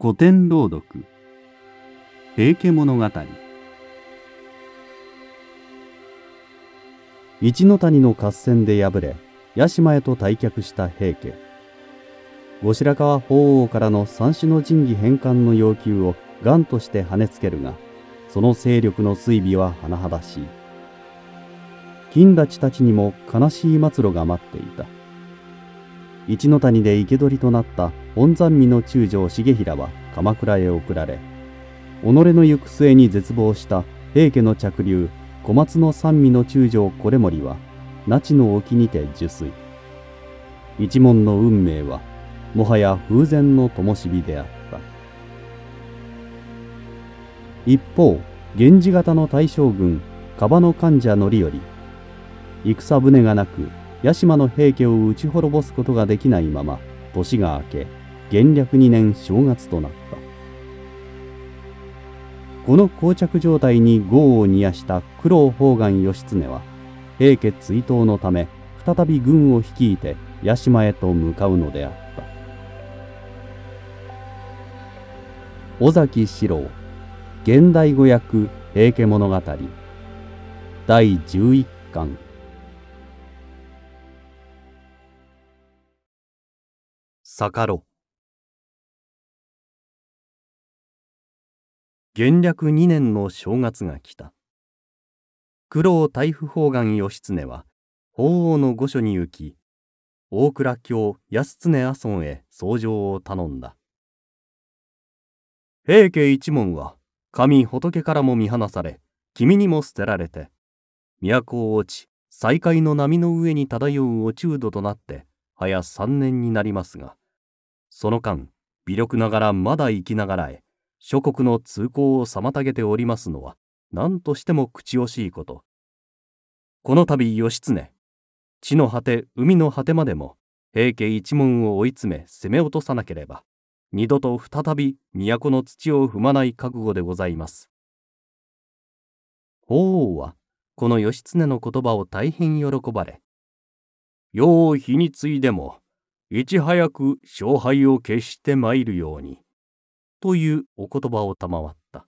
古典朗読。平家物語。一ノ谷の合戦で敗れ屋島へと退却した平家。後白河法皇からの三種の神器返還の要求を頑として跳ねつけるがその勢力の追尾は甚だしい。金太刀たちにも悲しい末路が待っていた。一ノ谷で生け捕りとなった本山見の中将重衡は鎌倉へ送られ己の行く末に絶望した平家の着流小松の三味の中将維盛は那智の沖にて受水。一門の運命はもはや風前の灯火であった。一方源氏型の大将軍樺の患者則頼。戦船がなく屋島の平家を打ち滅ぼすことができないまま年が明け元暦2年正月となった。この膠着状態に業を煮やした九郎宝願義経は平家追討のため再び軍を率いて屋島へと向かうのであった。尾崎四郎現代語訳平家物語。第11巻。逆ろ元暦2年の正月が来た。九郎大夫方願義経は法皇の御所に行き大倉京安常阿尊へ奏上を頼んだ。平家一門は神仏からも見放され君にも捨てられて都を落ち再会の波の上に漂う落中度となって早三年になりますがその間微力ながらまだ生きながらえ諸国の通行を妨げておりますのは何としても口惜しいこと。この度義経地の果て海の果てまでも平家一門を追い詰め攻め落とさなければ二度と再び都の土を踏まない覚悟でございます。法皇はこの義経の言葉を大変喜ばれよう日についでもいち早く勝敗を決して参るようにというお言葉を賜った。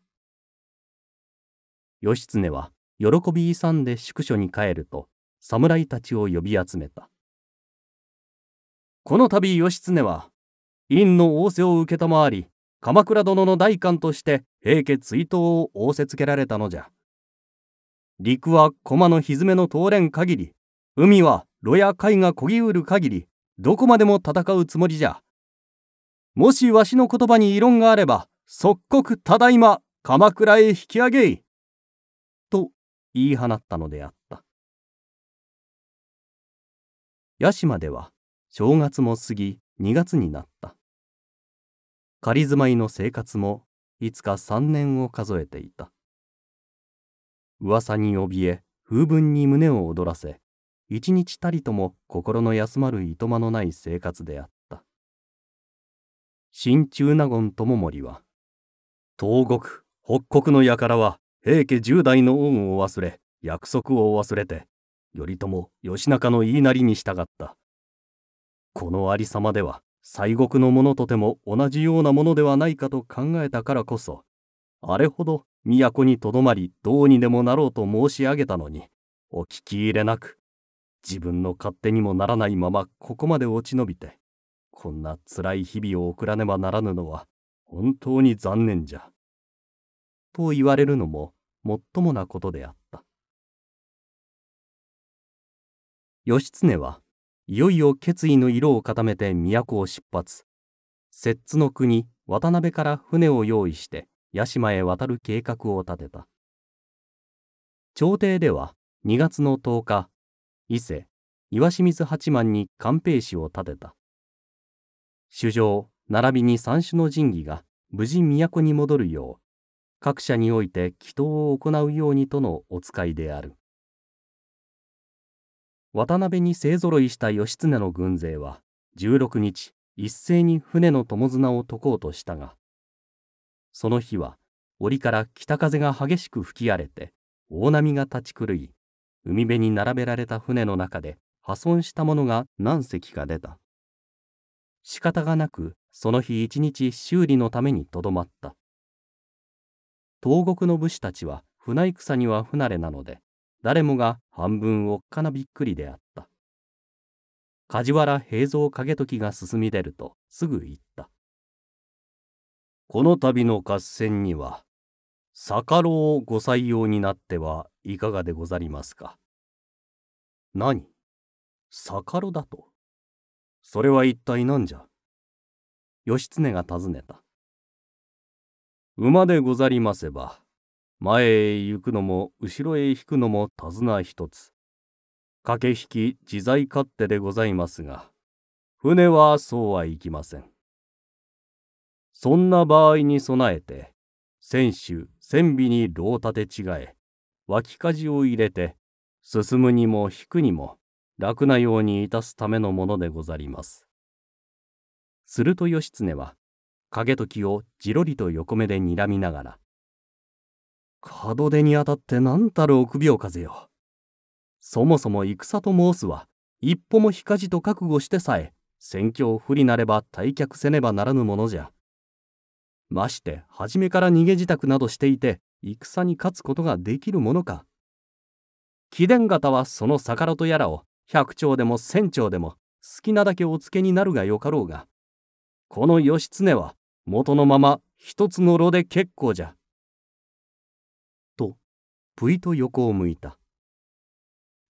義経は喜び勇んで宿所に帰ると侍たちを呼び集めた。この度義経は院の仰せを承り鎌倉殿の代官として平家追討を仰せつけられたのじゃ。陸は駒の蹄の通れん限り海は炉や貝がこぎうる限りどこまでも戦うつもりじゃ。もしわしの言葉に異論があれば即刻ただいま鎌倉へ引き上げい。と言い放ったのであった。屋島では正月も過ぎ2月になった。仮住まいの生活もいつか3年を数えていた。噂に怯え風聞に胸を躍らせ一日たりとも心の休まるいとまのない生活であった。新中納言友盛は東国北国の輩は平家十代の恩を忘れ約束を忘れて頼朝義仲の言いなりに従った。このありさまでは西国の者とても同じようなものではないかと考えたからこそあれほど都にとどまりどうにでもなろうと申し上げたのにお聞き入れなく自分の勝手にもならないままここまで落ち延びてこんな辛い日々を送らねばならぬのは本当に残念じゃ。と言われるのももっともなことであった。義経はいよいよ決意の色を固めて都を出発摂津の国渡辺から船を用意して屋島へ渡る計画を立てた朝廷では2月の10日伊勢岩清水八幡に官兵士を立てた。主上並びに三種の神器が無事都に戻るよう各社において祈祷を行うようにとのお使いである。渡辺に勢ぞろいした義経の軍勢は16日一斉に船の友綱を解こうとしたがその日は折から北風が激しく吹き荒れて大波が立ち狂い海辺に並べられた船の中で破損したものが何隻か出た。仕方がなくその日一日修理のためにとどまった。東国の武士たちは船戦には不慣れなので誰もが半分おっかなびっくりであった。梶原平蔵景時が進み出るとすぐ言った。この度の合戦には逆郎をご採用になってはいかがでござりますか？何？逆郎だと？それは一体何じゃ？義経が尋ねた。馬でござりますば、前へ行くのも後ろへ引くのも手綱一つ。駆け引き自在勝手でございますが、船はそうはいきません。そんな場合に備えて、船首、船尾にロー立て違え、脇舵を入れて、進むにも引くにも楽なようにいたすためのものでござります。すると義経は景時をじろりと横目で睨みながら「門出にあたって何たる臆病風よ。そもそも戦と申すは一歩も引かじと覚悟してさえ戦況不利なれば退却せねばならぬものじゃ。まして初めから逃げ自宅などしていて戦に勝つことができるものか。貴殿方はその逆らとやらを百丁でも千丁でも好きなだけお付けになるがよかろうがこの義経は元のまま一つの炉で結構じゃ。と、ぷいと横を向いた。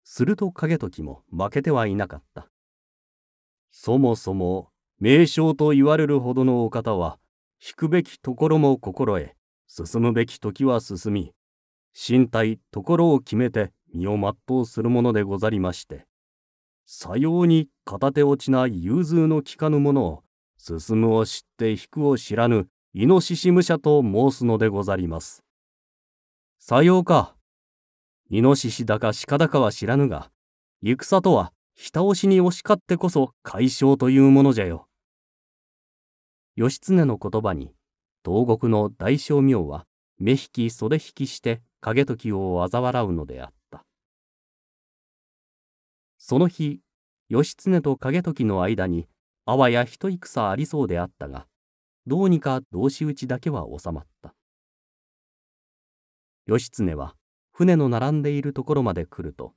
すると景時も負けてはいなかった。そもそも名将と言われるほどのお方は、引くべきところも心得、進むべき時は進み、身体ところを決めて身を全うするものでござりまして、さように片手落ちな融通の利かぬ者を進むを知って引くを知らぬイノシシ武者と申すのでござります。さようか。イノシシだか鹿だかは知らぬが、戦とは下押しに押し勝ってこそ解消というものじゃよ。義経の言葉に、東国の大将名は目引き袖引きして景時を嘲笑うのであった。その日、義経と景時の間にあわや一戦ありそうであったが、どうにか同士討ちだけは収まった。義経は船の並んでいるところまで来ると、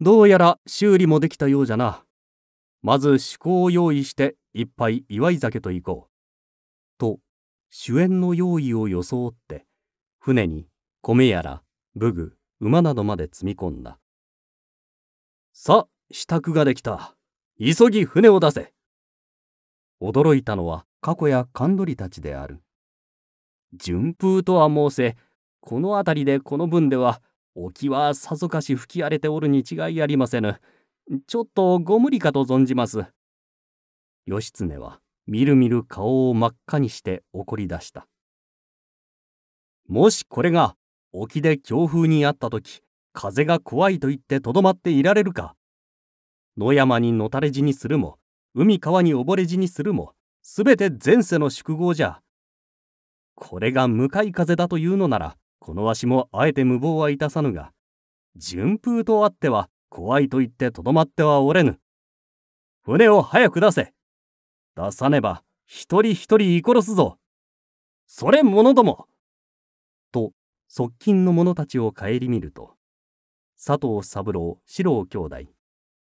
どうやら修理もできたようじゃな。まず趣向を用意して一杯祝い酒と行こう。主演の用意を装って、船に米やら武具、馬などまで積み込んだ。さあ、支度ができた。急ぎ船を出せ驚いたのは過去や勘取りたちである順風とは申せこの辺りでこの分では沖はさぞかし吹き荒れておるに違いありませぬちょっとご無理かと存じます義経はみるみる顔を真っ赤にして怒り出した。もしこれが沖で強風にあった時風が怖いと言ってとどまっていられるか。野山にのたれ死にするも海川に溺れ死にするもすべて前世の宿業じゃ。これが向かい風だというのならこのわしもあえて無謀はいたさぬが順風とあっては怖いと言ってとどまってはおれぬ。船を早く出せ。出さねば一人一人居殺すぞ。それ者ども。と側近の者たちを顧みると佐藤三郎四郎兄弟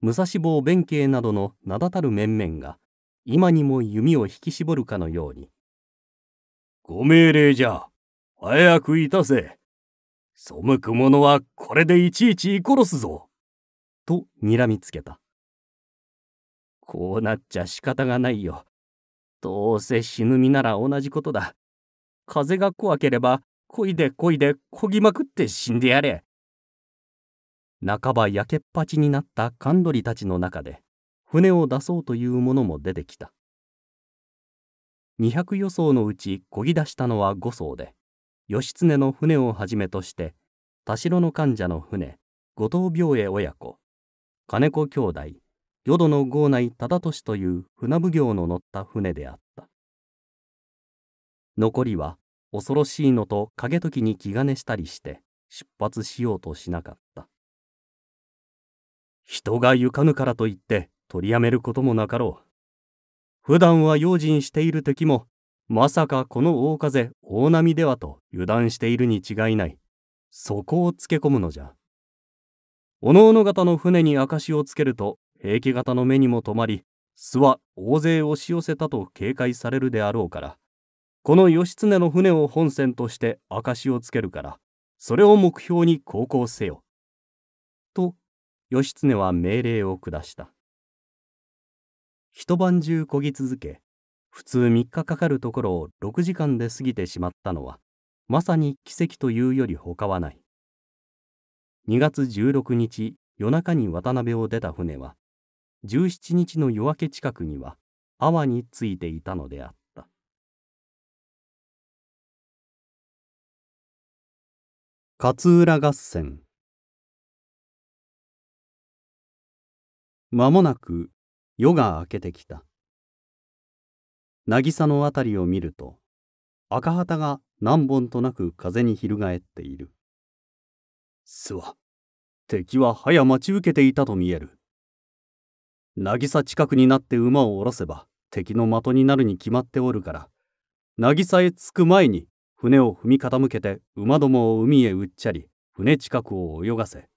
武蔵坊弁慶などの名だたる面々が今にも弓を引き絞るかのように「ご命令じゃ。早くいたせ。背く者はこれでいちいち殺すぞ」と睨みつけた。こうなっちゃ仕方がないよ。どうせ死ぬ身なら同じことだ。風が怖ければこいでこいでこぎまくって死んでやれ。半ば焼けっぱちになった勘取りたちの中で船を出そうという者も出てきた。200予想のうちこぎ出したのは5艘で義経の船をはじめとして田代の患者の船後藤病栄親子金子兄弟淀の郷内忠俊という船奉行の乗った船であった。残りは恐ろしいのと景時に気兼ねしたりして出発しようとしなかった。人が行かぬからといって取りやめることもなかろう。普段は用心している敵もまさかこの大風大波ではと油断しているに違いない。そこをつけ込むのじゃ。おのおの方の船に証しをつけると平家方の目にも留まり巣は大勢押し寄せたと警戒されるであろうからこの義経の船を本船として証をつけるからそれを目標に航行せよ。と義経は命令を下した。一晩中こぎ続け普通3日かかるところを6時間で過ぎてしまったのはまさに奇跡というより他はない。2月16日夜中に渡辺を出た船は17日の夜明け近くには阿波についていたのであった。勝浦合戦。間もなく夜が明けてきた。渚の辺りを見ると赤旗が何本となく風に翻っているすわ敵は早待ち受けていたと見える。渚近くになって馬を下ろせば敵の的になるに決まっておるから。渚へ着く前に船を踏み傾けて馬どもを海へうっちゃり船近くを泳がせ。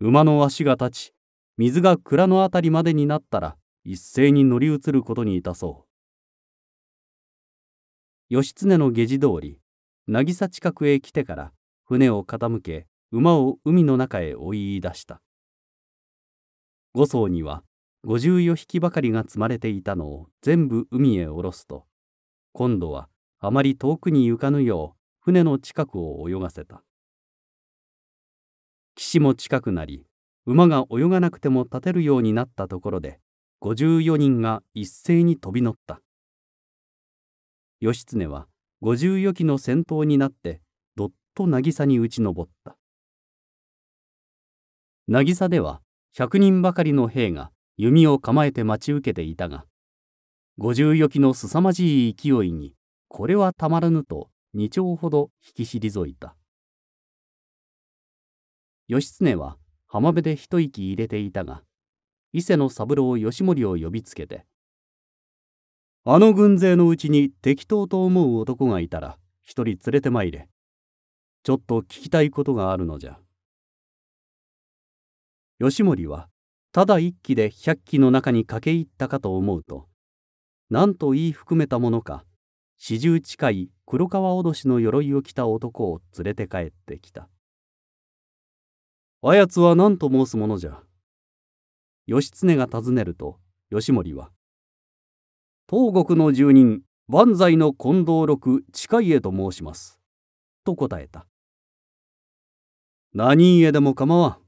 馬の足が立ち水が蔵のあたりまでになったら一斉に乗り移ることにいたそう。義経の下地通り渚近くへ来てから船を傾け馬を海の中へ追い出した。五艘には54匹ばかりが積まれていたのを全部海へ下ろすと今度はあまり遠くに行かぬよう船の近くを泳がせた。岸も近くなり馬が泳がなくても立てるようになったところで54人が一斉に飛び乗った。義経は五十余機の先頭になってどっと渚に打ち上った。渚では100人ばかりの兵が弓を構えて待ち受けていたが五十余機の凄まじい勢いにこれはたまらぬと二丁ほど引き退いた義経は浜辺で一息入れていたが伊勢の三郎義盛を呼びつけてあの軍勢のうちに適当と思う男がいたら一人連れてまいれ。ちょっと聞きたいことがあるのじゃ。義盛はただ一騎で百騎の中に駆け入ったかと思うと何と言い含めたものか四十近い黒川脅しの鎧を着た男を連れて帰ってきた。あやつは何と申すものじゃ？義経が尋ねると義盛は東国の住人万歳の近藤六近家と申します。と答えた。何家でも構わん。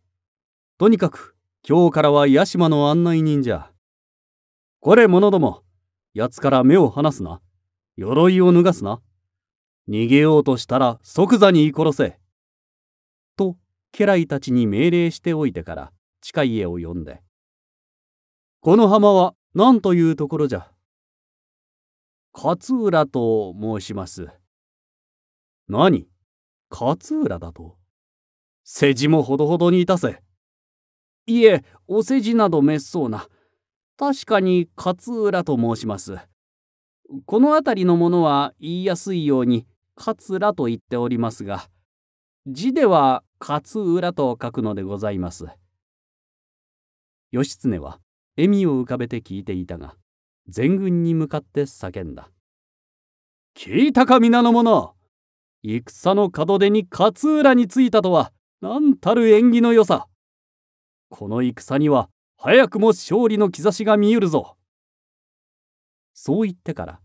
とにかく今日からは屋島の案内人じゃ。これ者ども、奴から目を離すな。鎧を脱がすな。逃げようとしたら即座に殺せ。と家来たちに命令しておいてから近い家を呼んで。この浜は何というところじゃ。勝浦と申します。何？勝浦だと？世辞もほどほどにいたせ。いえ、お世辞などめっそうな。確かに勝浦と申します。この辺りのものは言いやすいように桂と言っておりますが、字では勝浦と書くのでございます。義経は笑みを浮かべて聞いていたが、全軍に向かって叫んだ。聞いたか皆の者戦の門出に勝浦に着いたとは何たる縁起の良さこの戦には早くも勝利の兆しが見ゆるぞそう言ってから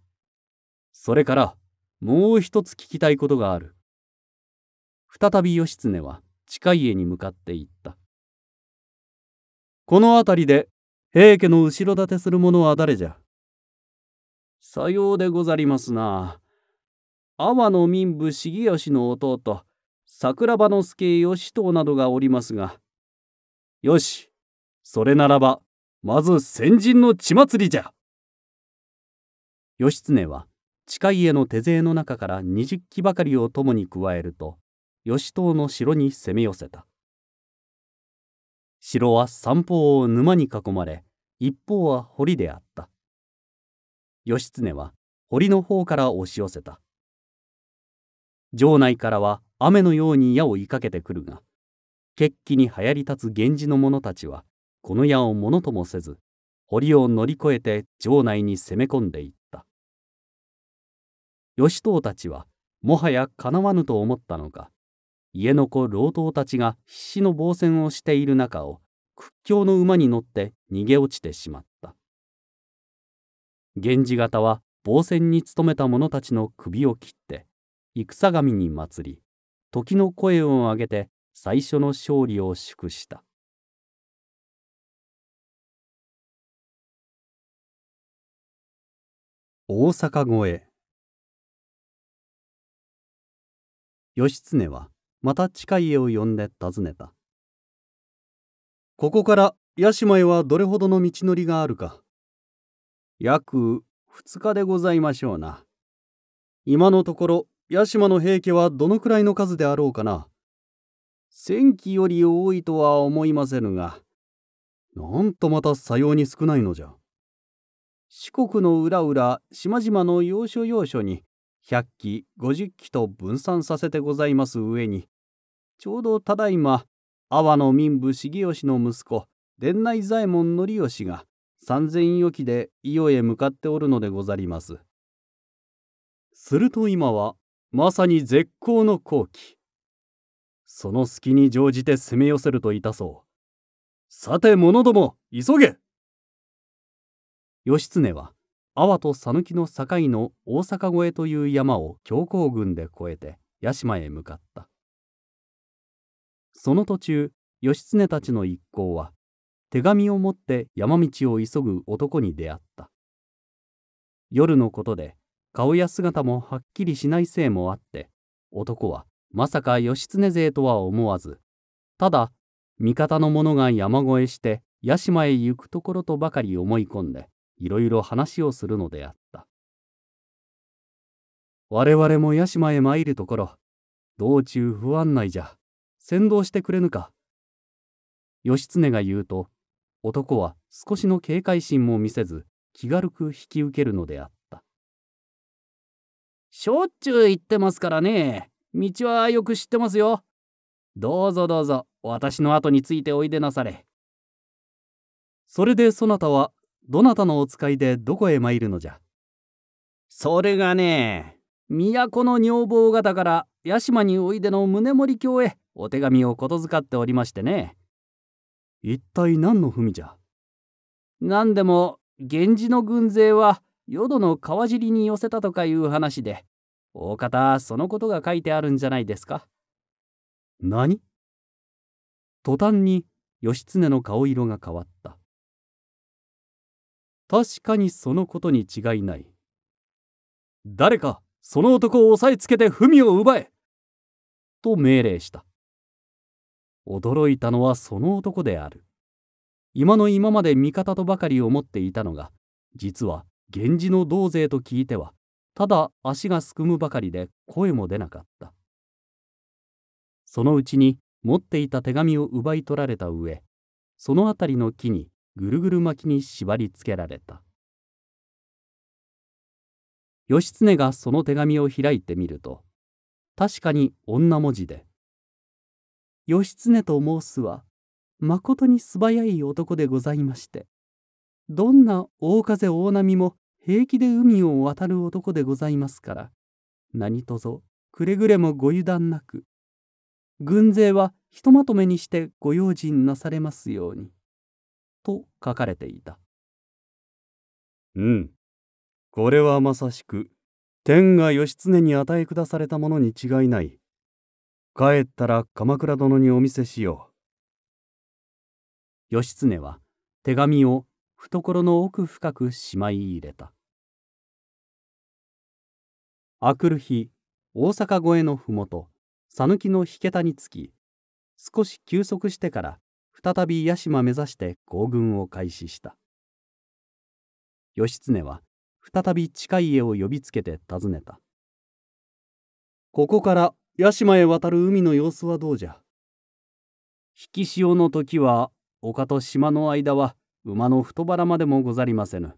それからもう一つ聞きたいことがある再び義経は近い家に向かって言ったこの辺りで平家の後ろ盾する者は誰じゃ？さようでござりますな。阿波の民部重義の弟、桜庭之助義藤などがおりますが。よし、それならば、まず先人の血祭りじゃ。義経は、近い家の手勢の中から20機ばかりを共に加えると、義藤の城に攻め寄せた。城は三方を沼に囲まれ、一方は堀であった。義経は堀の方から押し寄せた城内からは雨のように矢を追いかけてくるが決起に流行り立つ源氏の者たちはこの矢をものともせず堀を乗り越えて城内に攻め込んでいった。義藤たちはもはやかなわぬと思ったのか家の子老頭たちが必死の防戦をしている中を屈強の馬に乗って逃げ落ちてしまった。源氏方は防戦に努めた者たちの首を切って戦神に祭り時の声を上げて最初の勝利を祝した。大阪越え。義経はまた近い家を呼んで尋ねた。ここから屋島へはどれほどの道のりがあるか。約2日でございましょうな。今のところ屋島の平家はどのくらいの数であろうかな。千機より多いとは思いませぬがなんとまたさように少ないのじゃ四国の裏々島々の要所要所に100機50機と分散させてございます上にちょうどただいま阿波の民部重義の息子伝内左衛門則義が三千余機で伊予へ向かっておるのでござります。すると今はまさに絶好の好機。その隙に乗じて攻め寄せるといたそう。さて者ども急げ義経は阿波と讃岐の境の大阪越えという山を強行軍で越えて屋島へ向かった。その途中義経たちの一行は手紙を持って山道を急ぐ男に出会った夜のことで顔や姿もはっきりしないせいもあって男はまさか義経勢とは思わずただ味方の者が山越えして屋島へ行くところとばかり思い込んでいろいろ話をするのであった我々も屋島へ参るところ道中不安内じゃ先導してくれぬか。義経が言うと、男は少しの警戒心も見せず、気軽く引き受けるのであった。しょっちゅう言ってますからね。道はよく知ってますよ。どうぞどうぞ、私の後についておいでなされ。それでそなたは、どなたのお使いでどこへ参るのじゃ？それがね、都の女房方から屋島においでの宗盛京へお手紙をことづかっておりましてね。一体何の文じゃ？何でも源氏の軍勢は淀の川尻に寄せたとかいう話で大方そのことが書いてあるんじゃないですか？何？途端に義経の顔色が変わった。確かにそのことに違いない。誰かその男を押さえつけて文を奪えと命令した。驚いたのはその男である。今の今まで味方とばかり思っていたのが、実は源氏の同勢と聞いては、ただ足がすくむばかりで声も出なかった。そのうちに持っていた手紙を奪い取られた上、その辺りの木にぐるぐる巻きに縛り付けられた。義経がその手紙を開いてみると、確かに女文字で、義経と申すはまことに素早い男でございましてどんな大風大波も平気で海を渡る男でございますから何とぞくれぐれもご油断なく軍勢はひとまとめにしてご用心なされますように」と書かれていたうんこれはまさしく天が義経に与え下されたものに違いない帰ったら鎌倉殿にお見せしよう。義経は手紙を懐の奥深くしまい入れた。あくる日、大阪越えのふもと、讃岐の引けたにつき、少し休息してから再び屋島目指して行軍を開始した。義経は再び近い家を呼びつけて尋ねた。ここから屋島へ渡る海の様子はどうじゃ？引き潮の時は丘と島の間は馬の太腹までもござりませぬ。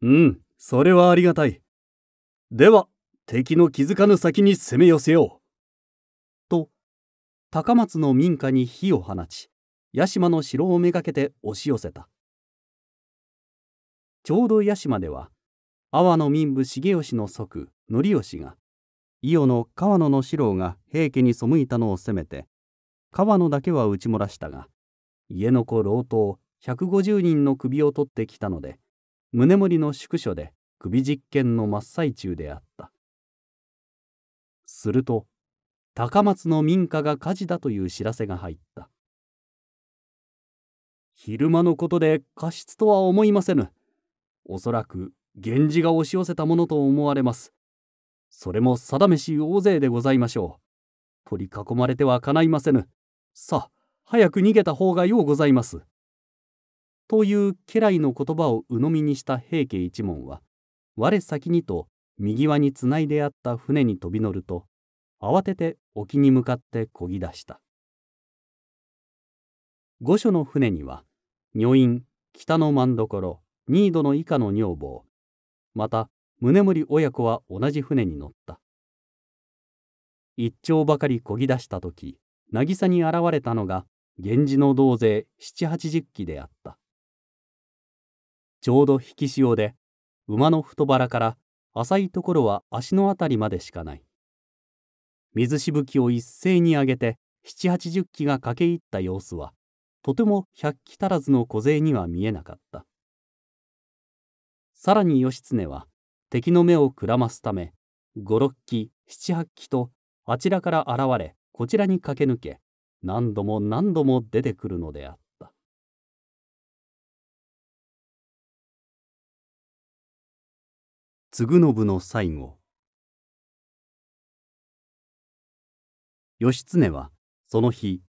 うん、それはありがたい。では、敵の気づかぬ先に攻め寄せよう。と、高松の民家に火を放ち、屋島の城をめがけて押し寄せた。ちょうど屋島では、阿波の民部重義の祖父則義が、伊予の川野の四郎が平家に背いたのを責めて、川野だけは打ち漏らしたが、家の子老頭150人の首を取ってきたので、宗盛の宿所で首実験の真っ最中であった。すると、高松の民家が火事だという知らせが入った。昼間のことで過失とは思いませぬ。おそらく源氏が押し寄せたものと思われます。それも定めし大勢でございましょう。取り囲まれてはかないませぬ。さあ、早く逃げた方がようございます。という家来の言葉を鵜呑みにした平家一門は、我先にと右輪につないであった船に飛び乗ると、慌てて沖に向かって漕ぎ出した。御所の船には、女院、北の真所、新戸の以下の女房、また宗盛親子は同じ船に乗った。一丁ばかり漕ぎ出した時、渚に現れたのが源氏の同勢七八十騎であった。ちょうど引き潮で、馬の太腹から浅いところは足のあたりまでしかない。水しぶきを一斉に上げて七八十騎が駆け入った様子は、とても百騎足らずの小勢には見えなかった。さらに義経は、敵の目をくらますため五六機七八機とあちらから現れこちらに駆け抜け何度も何度も出てくるのであった嗣信の最後。義経はその日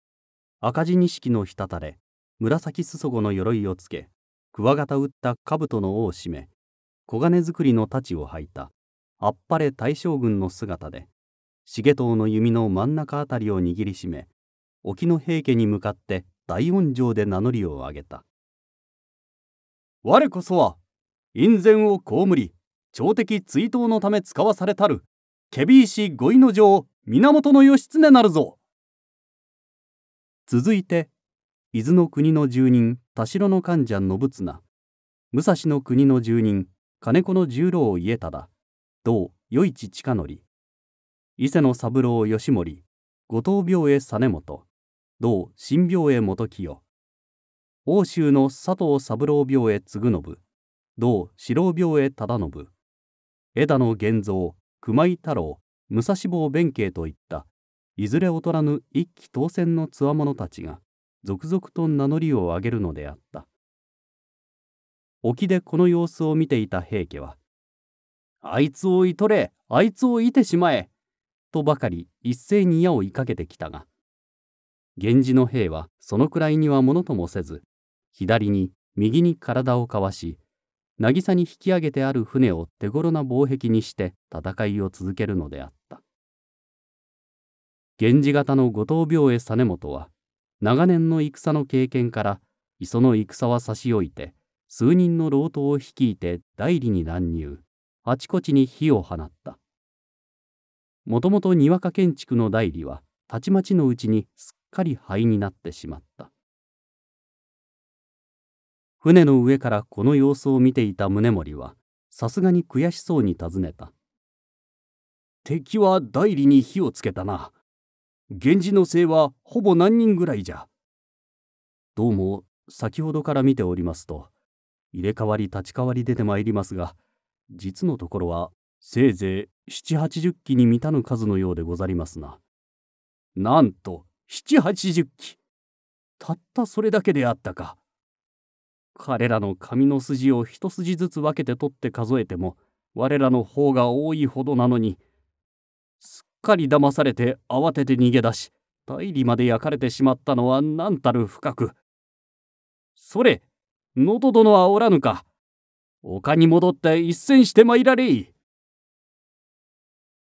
赤字錦のたたれ紫裾子の鎧をつけクワガタ打った兜の尾を締め黄金作りの太刀を履いたあっぱれ大将軍の姿で重藤の弓の真ん中あたりを握りしめ沖の平家に向かって大音上で名乗りを上げた我こそは院前を葬り朝敵追悼のため使わされたる検石御意の城源義経なるぞ。続いて伊豆の国の住人田代の患者信綱。武蔵の国の住人金子の十郎家忠。同余市近則伊勢の三郎義盛。後藤病へ実元。同新病へ元清。欧州の佐藤三郎病へ継信。同四郎病へ忠信。枝野源三熊井太郎武蔵坊弁慶といったいずれ劣らぬ一騎当選のつわものたちが続々と名乗りを上げるのであった。沖でこの様子を見ていた平家は「あいつをいとれあいつをいてしまえ」とばかり一斉に矢を追いかけてきたが源氏の兵はそのくらいにはものともせず左に右に体をかわし渚に引き上げてある船を手頃な防壁にして戦いを続けるのであった。源氏型の後藤病へ実元は長年の戦の経験から磯の戦は差し置いて数人の老頭を率いて代理に乱入。あちこちに火を放った。もともとにわか建築の代理はたちまちのうちにすっかり灰になってしまった。船の上からこの様子を見ていた宗盛はさすがに悔しそうに尋ねた敵は代理に火をつけたな源氏の姓はほぼ何人ぐらいじゃどうも先ほどから見ておりますと入れ替わり立ち替わり出てまいりますが実のところはせいぜい七八十機に満たぬ数のようでござりますな。なんと七八十機たったそれだけであったか。彼らの髪の筋を一筋ずつ分けて取って数えても我らの方が多いほどなのにすっかり騙されて慌てて逃げ出し大理まで焼かれてしまったのは何たる深く。それ能登殿はおらぬか。丘に戻って一戦してまいられい。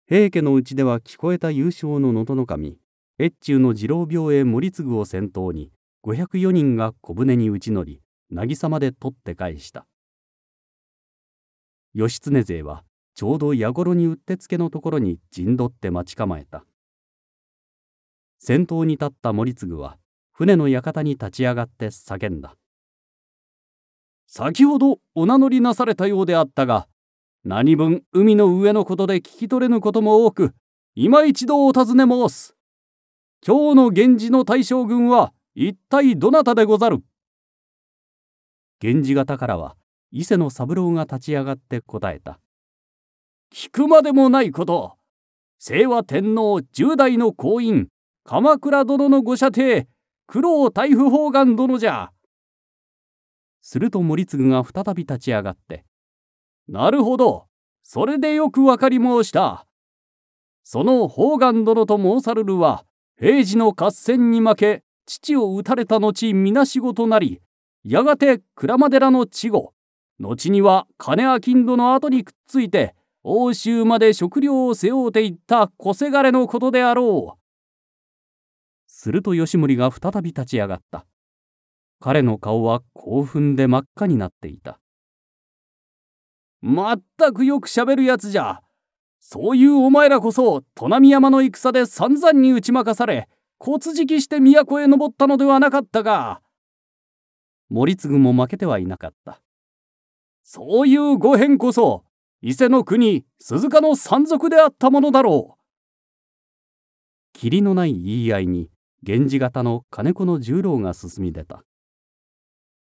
平家のうちでは聞こえた優勝の能登守越中の次郎病へ森次を先頭に504人が小舟に打ち乗り渚まで取って返した。義経勢はちょうど矢頃にうってつけのところに陣取って待ち構えた。先頭に立った森次は船の館に立ち上がって叫んだ。先ほどお名乗りなされたようであったが何分海の上のことで聞き取れぬことも多く今一度お尋ね申す。今日の源氏の大将軍は一体どなたでござる？源氏方からは伊勢の三郎が立ち上がって答えた。聞くまでもないこと。清和天皇十代の皇院鎌倉殿のご舎弟九郎太夫宝願殿じゃ。すると森次が再び立ち上がって「なるほど。それでよくわかり申した」その宝願殿と申さるるは平治の合戦に負け父を討たれた後皆仕事なりやがて鞍馬寺の稚児後には金明殿の後にくっついて欧州まで食料を背負うていった小せがれのことであろう。すると吉森が再び立ち上がった。彼の顔は興奮で真っ赤になっていた。まったくよくしゃべるやつじゃ。そういうお前らこそ、砺波山の戦で散々に打ち負かされ、骨敷きして都へ登ったのではなかったか。森次も負けてはいなかった。そういうご変こそ、伊勢の国、鈴鹿の山賊であったものだろう。霧のない言い合いに、源氏型の金子の十郎が進み出た。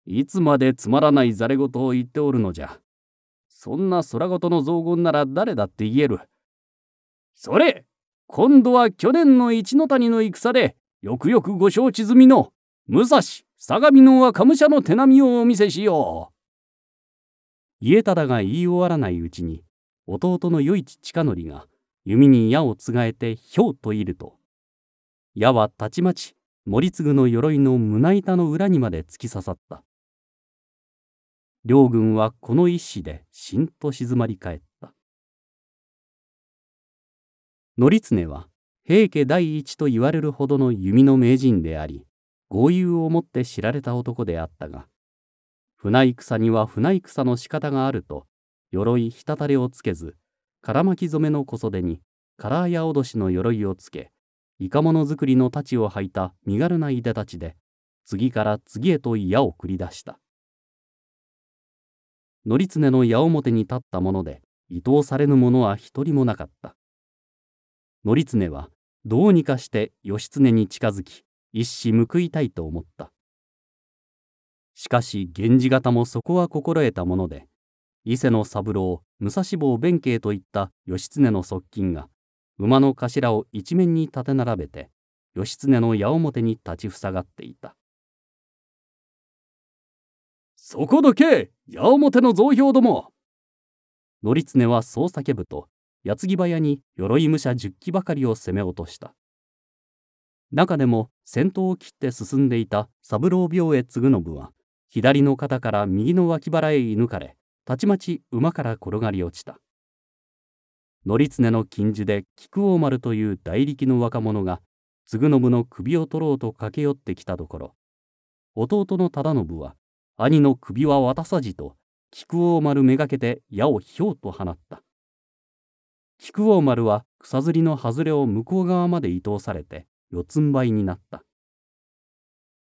いつまでつまらないざれ言を言っておるのじゃ。そんな空言の雑言なら誰だって言える。それ今度は去年の一の谷の戦でよくよくご承知済みの武蔵相模の若武者の手並みをお見せしよう。家忠が言い終わらないうちに弟の与一親則が弓に矢をつがえてひょうといると矢はたちまち森次の鎧の胸板の裏にまで突き刺さった。両軍はこの一死でしんと静まり返った。則常は平家第一と言われるほどの弓の名人であり豪遊をもって知られた男であったが船戦には船戦の仕方があると鎧ひたたれをつけず空巻き染めの小袖にカラーヤおどしの鎧をつけいかもの作りの太刀を履いた身軽ないでたちで次から次へと矢を繰り出した。則常の矢面に立ったもので伊藤されぬ者は一人もなかった。則常はどうにかして義経に近づき一矢報いたいと思った。しかし源氏方もそこは心得たもので伊勢の三郎武蔵坊弁慶といった義経の側近が馬の頭を一面に立て並べて義経の矢面に立ちふさがっていた「そこどけ矢面の増票ども!」則常はそう叫ぶと矢継ぎ早に鎧武者十騎ばかりを攻め落とした。中でも先頭を切って進んでいた三郎病へ継信は左の肩から右の脇腹へ射抜かれたちまち馬から転がり落ちた。則常の近所で菊王丸という大力の若者が継信の首を取ろうと駆け寄ってきたところ弟の忠信は兄の首は渡さじと菊王丸めがけて矢をひょうと放った。菊王丸は草釣りの外れを向こう側まで移動されて四つん這いになった。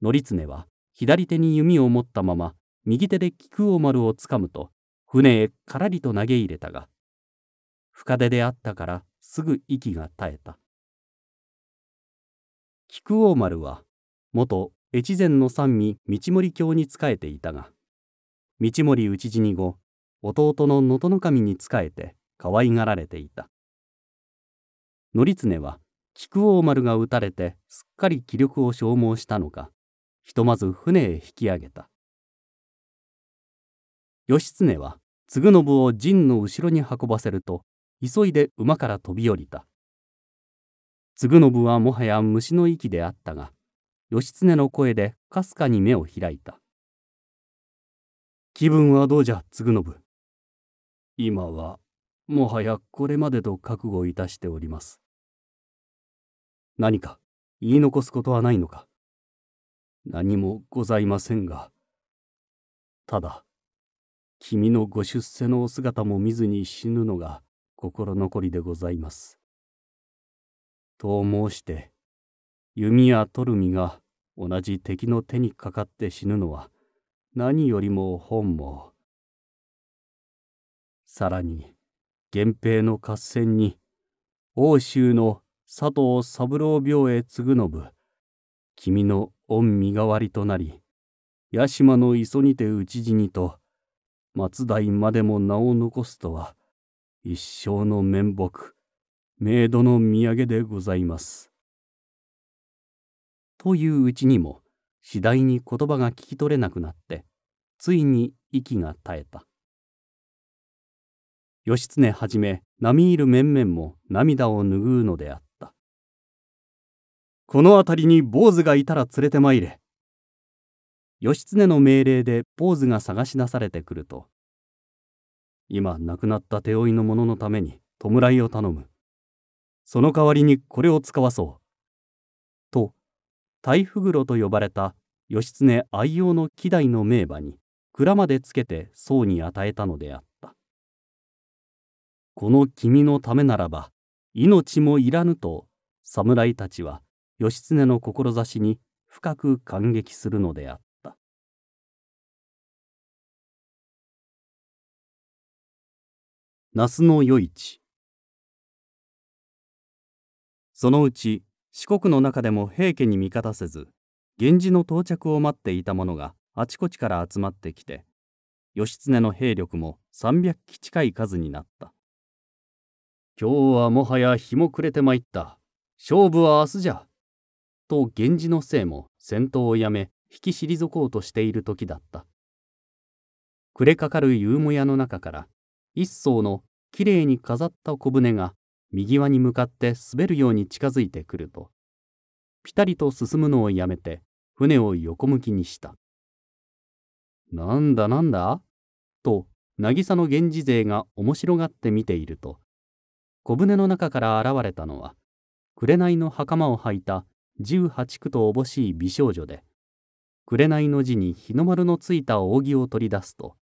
則常は左手に弓を持ったまま右手で菊王丸をつかむと船へからりと投げ入れたが深手であったからすぐ息が絶えた。菊王丸は元越前の三味道盛教に仕えていたが道盛討ち死に後弟の能登守に仕えて可愛がられていた。則常は菊王丸が撃たれてすっかり気力を消耗したのかひとまず船へ引き上げた。義経は継信を陣の後ろに運ばせると急いで馬から飛び降りた。継信はもはや虫の息であったが義経の声でかすかに目を開いた。気分はどうじゃ継信今はもはやこれまでと覚悟いたしております。何か言い残すことはないのか？何もございませんが、ただ、君のご出世のお姿も見ずに死ぬのが心残りでございます。と申して弓やトルミが同じ敵の手にかかって死ぬのは何よりも本望。さらに源平の合戦に欧州の佐藤三郎病へ継ぐのぶ君の御身代わりとなり屋島の磯にて討ち死にと松代までも名を残すとは一生の面目冥土の土産でございます。といううちにも次第に言葉が聞き取れなくなってついに息が絶えた。義経はじめ並みいる面々も涙を拭うのであった。この辺りに坊主がいたら連れて参れ。義経の命令で坊主が探し出されてくると今亡くなった手負いの者のために弔いを頼む。その代わりにこれを使わそう。と大福黒と呼ばれた義経愛用の希代の名馬に蔵までつけて僧に与えたのであった。この君のためならば命もいらぬと侍たちは義経の志に深く感激するのであった。那須の余市。そのうち四国の中でも平家に味方せず源氏の到着を待っていた者があちこちから集まってきて義経の兵力も300機近い数になった。今日はもはや日も暮れてまいった。勝負は明日じゃ。と源氏の姓も戦闘をやめ引き退こうとしている時だった暮れかかる夕も屋の中から一艘のきれいに飾った小舟が右輪に向かって滑るように近づいてくるとぴたりと進むのをやめて船を横向きにした。なんだなんだ？と渚の源氏勢が面白がって見ていると小舟の中から現れたのは紅の袴を履いた十八区とおぼしい美少女で紅の字に日の丸のついた扇を取り出すと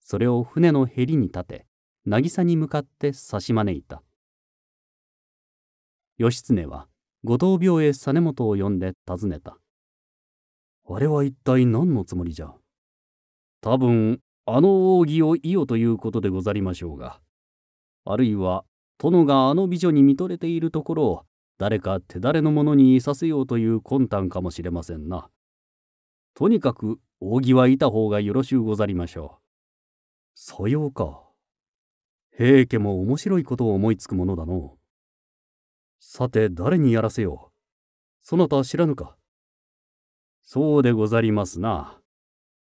それを船のへりに立て渚に向かって差し招いた。義経は後藤病へ実元を呼んで尋ねた。あれは一体何のつもりじゃ？多分あの扇をいよということでござりましょうがあるいは殿があの美女に見とれているところを誰か手だれの者にいさせようという魂胆かもしれませんな。とにかく扇はいた方がよろしゅうござりましょう。さようか。平家も面白いことを思いつくものだの。さて誰にやらせよう。そなた知らぬか。そうでござりますな。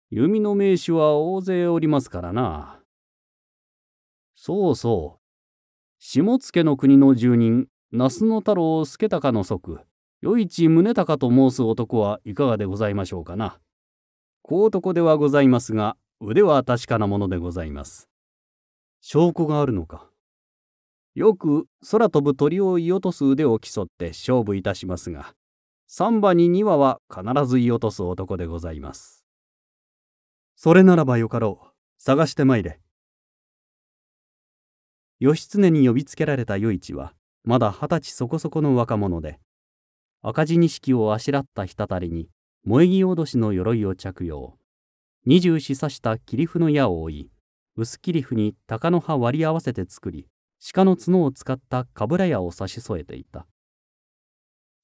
弓の名手は大勢おりますからな。そうそう。下野の国の住人、那須野太郎助高の祖余市宗隆と申す男はいかがでございましょうかな。小男ではございますが、腕は確かなものでございます。証拠があるのか。よく空飛ぶ鳥を射落とす腕を競って勝負いたしますが、3羽に2羽は必ず射落とす男でございます。それならばよかろう。探してまいれ。義経に呼びつけられた与一は、まだ二十歳そこそこの若者で、赤字錦をあしらった滴りに、萌木おどしの鎧を着用。二十四刺した切符の矢を追い薄切り符に鷹の葉割り合わせて作り鹿の角を使ったかぶら矢を差し添えていた。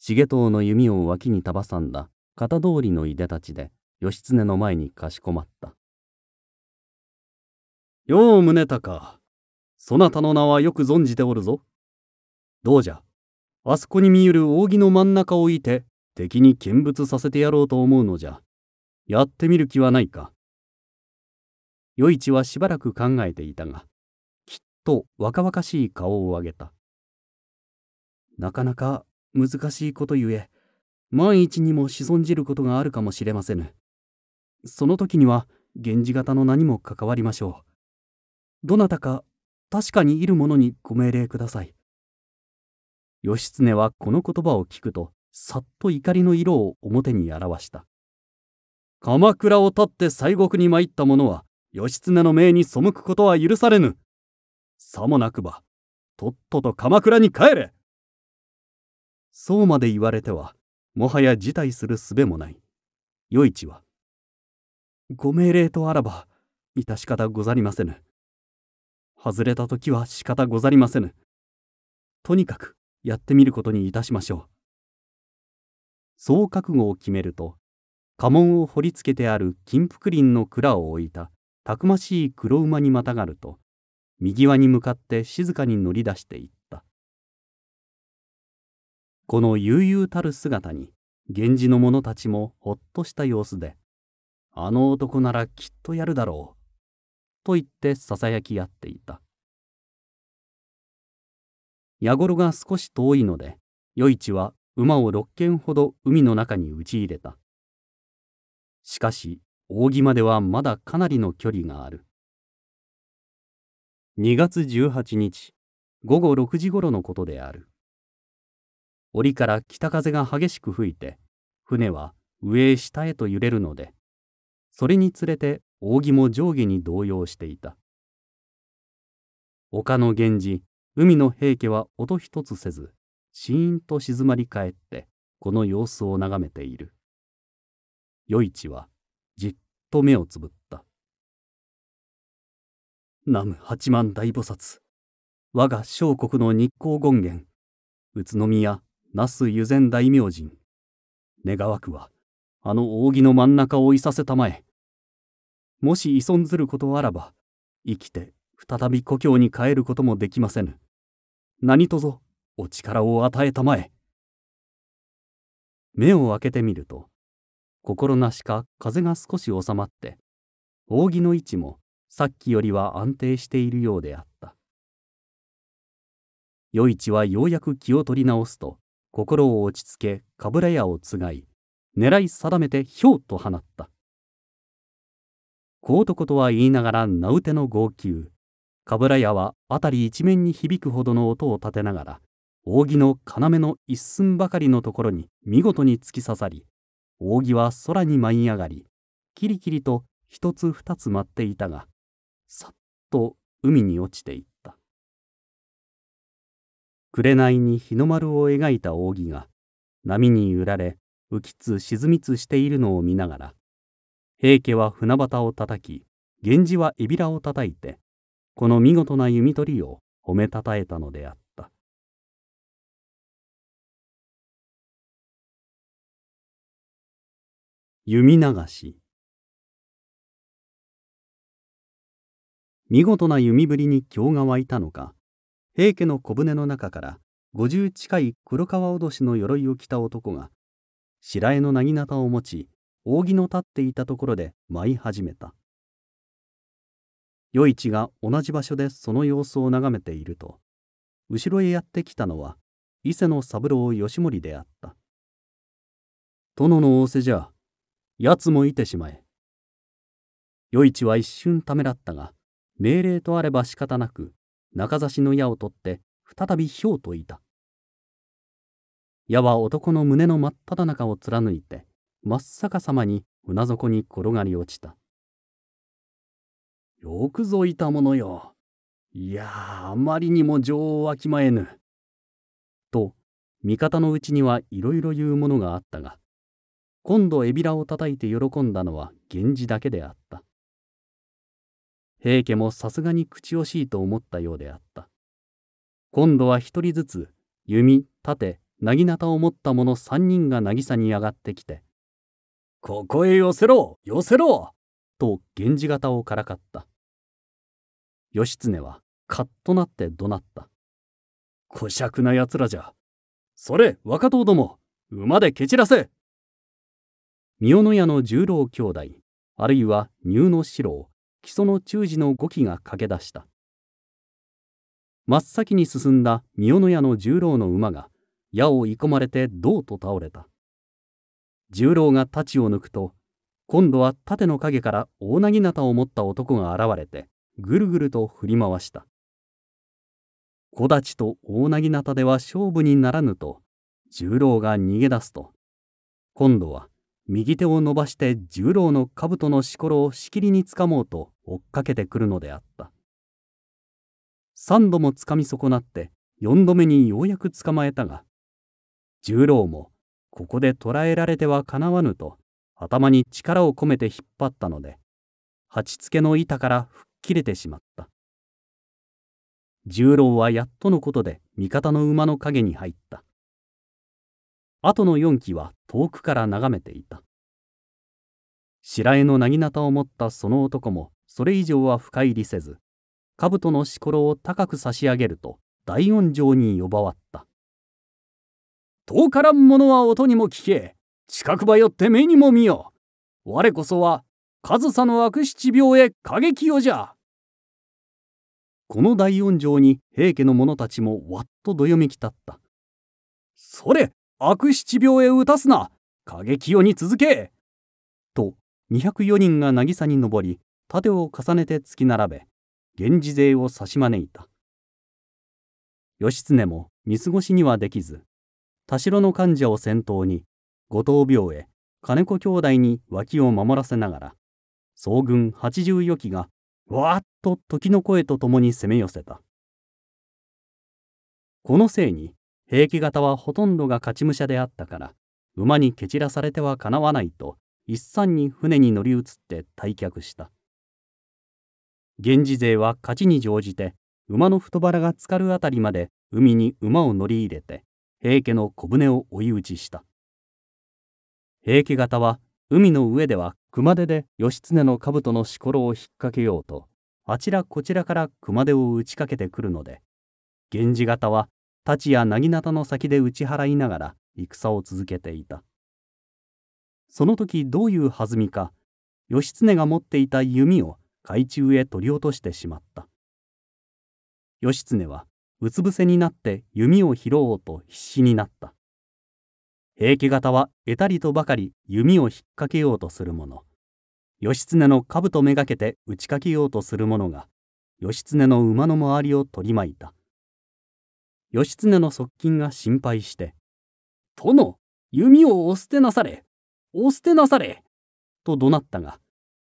重藤の弓を脇にたばさんだ型通りのいでたちで義経の前にかしこまった「よう宗隆そなたの名はよく存じておるぞ。どうじゃ？あそこに見ゆる扇の真ん中をいて敵に見物させてやろうと思うのじゃやってみる気はないか。与一はしばらく考えていたが、きっと若々しい顔を上げた。なかなか難しいことゆえ、万一にも潜んじることがあるかもしれませぬ。その時には源氏方の名にも関わりましょう。どなたか確かにいる者にご命令ください。義経はこの言葉を聞くと、さっと怒りの色を表に表した。鎌倉を立って西国に参った者は義経の命に背くことは許されぬ。さもなくば、とっとと鎌倉に帰れそうまで言われては、もはや辞退する術もない。与一は、ご命令とあらば、致し方ござりませぬ。外れた時は仕方ござりませぬ。とにかくやってみることにいたしましょう。そう覚悟を決めると、家紋を掘り付けてある金福林の蔵を置いたたくましい黒馬にまたがると、右輪に向かって静かに乗り出していった。この悠々たる姿に、源氏の者たちもほっとした様子で、あの男ならきっとやるだろう、と言ってささやき合っていた。矢頃が少し遠いので、与一は馬を六軒ほど海の中に打ち入れた。しかし、扇まではまだかなりの距離がある。2月18日、午後6時ごろのことである。檻から北風が激しく吹いて、船は上へ下へと揺れるので、それにつれて扇も上下に動揺していた。丘の源氏、海の平家は音一つせず、シーンと静まり返って、この様子を眺めている。与一は、じっと目をつぶった。南無八幡大菩薩、我が小国の日光権現、宇都宮、那須湯前大明神、願わくは、あの扇の真ん中をいさせたまえ。もし依存ずることあらば、生きて再び故郷に帰ることもできませぬ。何とぞお力を与えたまえ。目を開けてみると、心なしか風が少し収まって、扇の位置もさっきよりは安定しているようであった。与一はようやく気を取り直すと、心を落ち着け、かぶら屋をつがい、狙い定めてひょうと放った。こうとことは言いながら名うての号泣。かぶら屋は辺り一面に響くほどの音を立てながら、扇の要の一寸ばかりのところに見事に突き刺さり、扇は空に舞い上がり、キリキリと一つ二つ舞っていたが、さっと海に落ちていった。紅に日の丸を描いた扇が、波に揺られ、浮きつ沈みつしているのを見ながら、平家は船旗を叩き、源氏は海老を叩いて、この見事な弓取りを褒めたたえたのであった。弓流し。見事な弓ぶりに興が湧いたのか。平家の小舟の中から五十近い黒川脅しの鎧を着た男が白江の薙刀を持ち扇の立っていたところで舞い始めた。与一が同じ場所でその様子を眺めていると後ろへやってきたのは伊勢の三郎義盛であった。殿の仰せじゃ奴もいてしまえ。与一は一瞬ためらったが命令とあれば仕方なく中差しの矢を取って再びひょうといた。矢は男の胸の真っ只中を貫いて真っ逆さまに船底に転がり落ちた。よくぞいたものよ。いやあまりにも情をわきまえぬ。と、味方のうちにはいろいろ言うものがあったが、今度エビラを叩いて喜んだのは源氏だけであった。平家もさすがに口惜しいと思ったようであった。今度は一人ずつ弓、盾、なぎなたを持った者三人が渚に上がってきて、ここへ寄せろ寄せろと源氏型をからかった。義経はカッとなって怒鳴った。こしゃくな奴らじゃ。それ若党ども、馬で蹴散らせ三尾屋の十郎兄弟、あるいは乳の四郎、木曽の忠治の五機が駆け出した。真っ先に進んだ三尾屋の十郎の馬が矢を射込まれて銅と倒れた。十郎が太刀を抜くと今度は盾の影から大薙刀を持った男が現れてぐるぐると振り回した小太刀と大薙刀では勝負にならぬと十郎が逃げ出すと今度は右手を伸ばして十郎の兜のしころをしきりにつかもうと追っかけてくるのであった。三度もつかみ損なって四度目にようやく捕まえたが、十郎もここで捕らえられてはかなわぬと頭に力を込めて引っ張ったので、鉢付けの板から吹っ切れてしまった。十郎はやっとのことで味方の馬の影に入った。後の四機は遠くから眺めていた。白江のなぎなたを持ったその男もそれ以上は深入りせず、兜のしころを高く差し上げると大音城に呼ばわった。遠からん者は音にも聞け、近くばよって目にも見よ。我こそは上総の悪七病へ過激よじゃ。この大音城に平家の者たちもわっとどよめき立った。それ悪七病へ打たすな過激よに続けと204人が渚に登り盾を重ねて突き並べ源氏勢を差し招いた義経も見過ごしにはできず田代の患者を先頭に後藤病へ金子兄弟に脇を守らせながら総軍84機がわーっと時の声とともに攻め寄せた。このせいに平家方はほとんどが勝ち武者であったから馬に蹴散らされてはかなわないと一山に船に乗り移って退却した。源氏勢は勝ちに乗じて馬の太腹が浸かるあたりまで海に馬を乗り入れて平家の小舟を追い打ちした。平家方は海の上では熊手で義経の兜のしころを引っ掛けようとあちらこちらから熊手を打ちかけてくるので源氏方は太刀や薙刀の先で打ち払いながら戦を続けていた。その時どういう弾みか義経が持っていた弓を海中へ取り落としてしまった。義経はうつ伏せになって弓を拾おうと必死になった。平家方は得たりとばかり弓を引っ掛けようとする者義経の兜めがけて打ちかけようとする者が義経の馬の周りを取り巻いた義経の側近が心配して「殿弓を押捨てなされ押捨てなされ!」と怒鳴ったが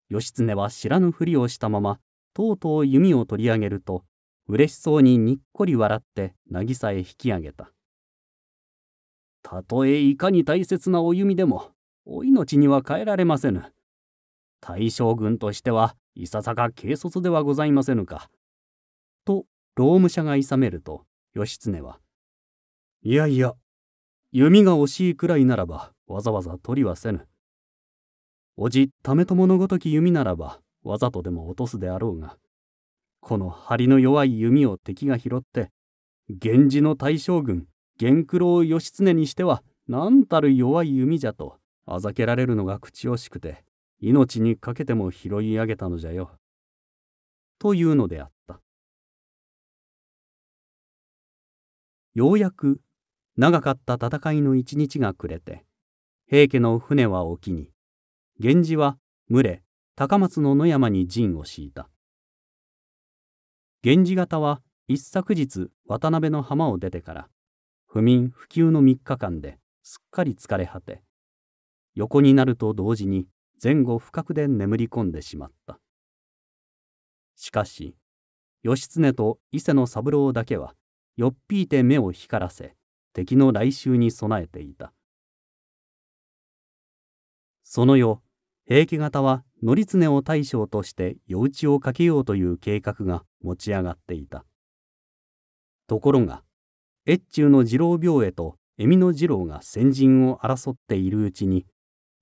義経は知らぬふりをしたままとうとう弓を取り上げると嬉しそうににっこり笑って渚へ引き上げたたとえいかに大切なお弓でもお命には変えられませぬ。大将軍としてはいささか軽率ではございませぬか。と労務者がいさめると義経は、いやいや、弓が惜しいくらいならば、わざわざ取りはせぬ。おじ、為友のごとき弓ならば、わざとでも落とすであろうが、この張りの弱い弓を敵が拾って、源氏の大将軍、源九郎義経にしては、なんたる弱い弓じゃと、あざけられるのが口惜しくて、命にかけても拾い上げたのじゃよ。というのであった。ようやく長かった戦いの一日が暮れて平家の船は沖に源氏は群れ高松の野山に陣を敷いた源氏方は一昨日渡辺の浜を出てから不眠不休の3日間ですっかり疲れ果て横になると同時に前後不覚で眠り込んでしまった。しかし義経と伊勢の三郎だけはよっぴいて目を光らせ敵の来襲に備えていた。その夜平家方は則常を大将として夜討ちをかけようという計画が持ち上がっていた。ところが越中の次郎病へと恵美の次郎が先陣を争っているうちに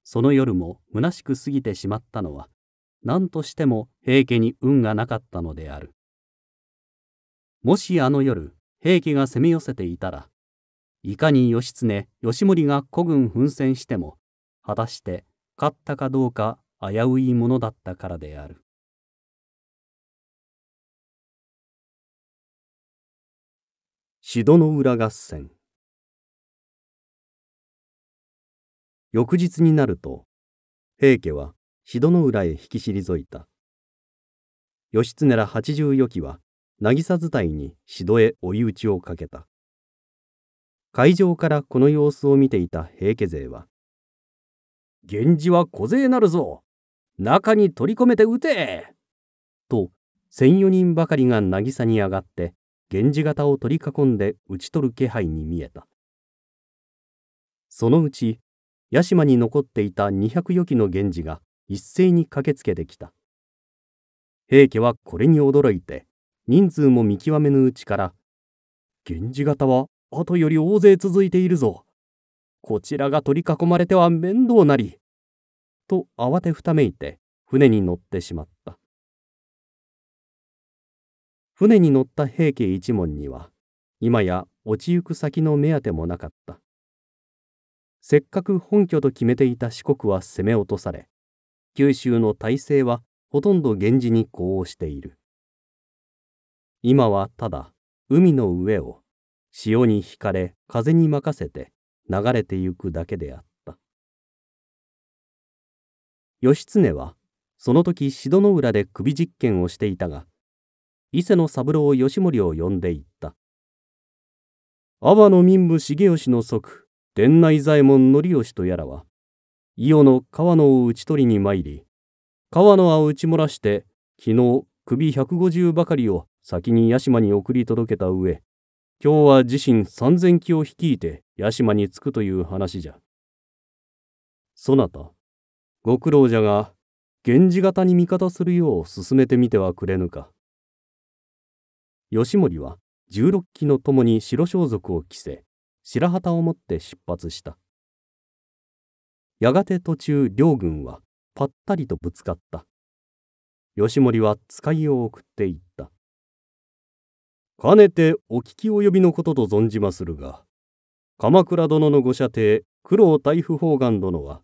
その夜も虚しく過ぎてしまったのは何としても平家に運がなかったのである。もしあの夜平家が攻め寄せていたらいかに義経義盛が古軍奮戦しても果たして勝ったかどうか危ういものだったからである。シドの浦合戦。翌日になると平家はシドの浦へ引き退いた。義経ら八十余機は渚伝いにシドへ追い打ちをかけた。会場からこの様子を見ていた平家勢は源氏は小勢なるぞ。中に取り込めて撃てと千余人ばかりが渚に上がって源氏型を取り囲んで討ち取る気配に見えた。そのうち屋島に残っていた200余機の源氏が一斉に駆けつけてきた。平家はこれに驚いて人数も見極めぬうちから「源氏型は後より大勢続いているぞ。こちらが取り囲まれては面倒なり。と慌てふためいて船に乗ってしまった船に乗った平家一門には今や落ちゆく先の目当てもなかった。せっかく本拠と決めていた四国は攻め落とされ九州の体制はほとんど源氏に呼応している。今はただ海の上を潮に引かれ風に任せて流れてゆくだけであった。義経はその時シドの浦で首実験をしていたが伊勢の三郎義盛を呼んでいった。阿波の民部重義の側伝内左衛門則義とやらは伊予の川野を討ち取りに参り川野を打ち漏らして昨日首150ばかりを先に屋島に送り届けた上今日は自身三千騎を率いて屋島に着くという話じゃ。そなた、ご苦労じゃが、源氏方に味方するよう進めてみてはくれぬか。義盛は十六騎のともに白装束を着せ、白旗を持って出発した。やがて途中両軍はぱったりとぶつかった。義盛は使いを送っていった。かねてお聞き及びのことと存じまするが、鎌倉殿のご舎弟、九郎大夫宝願殿は、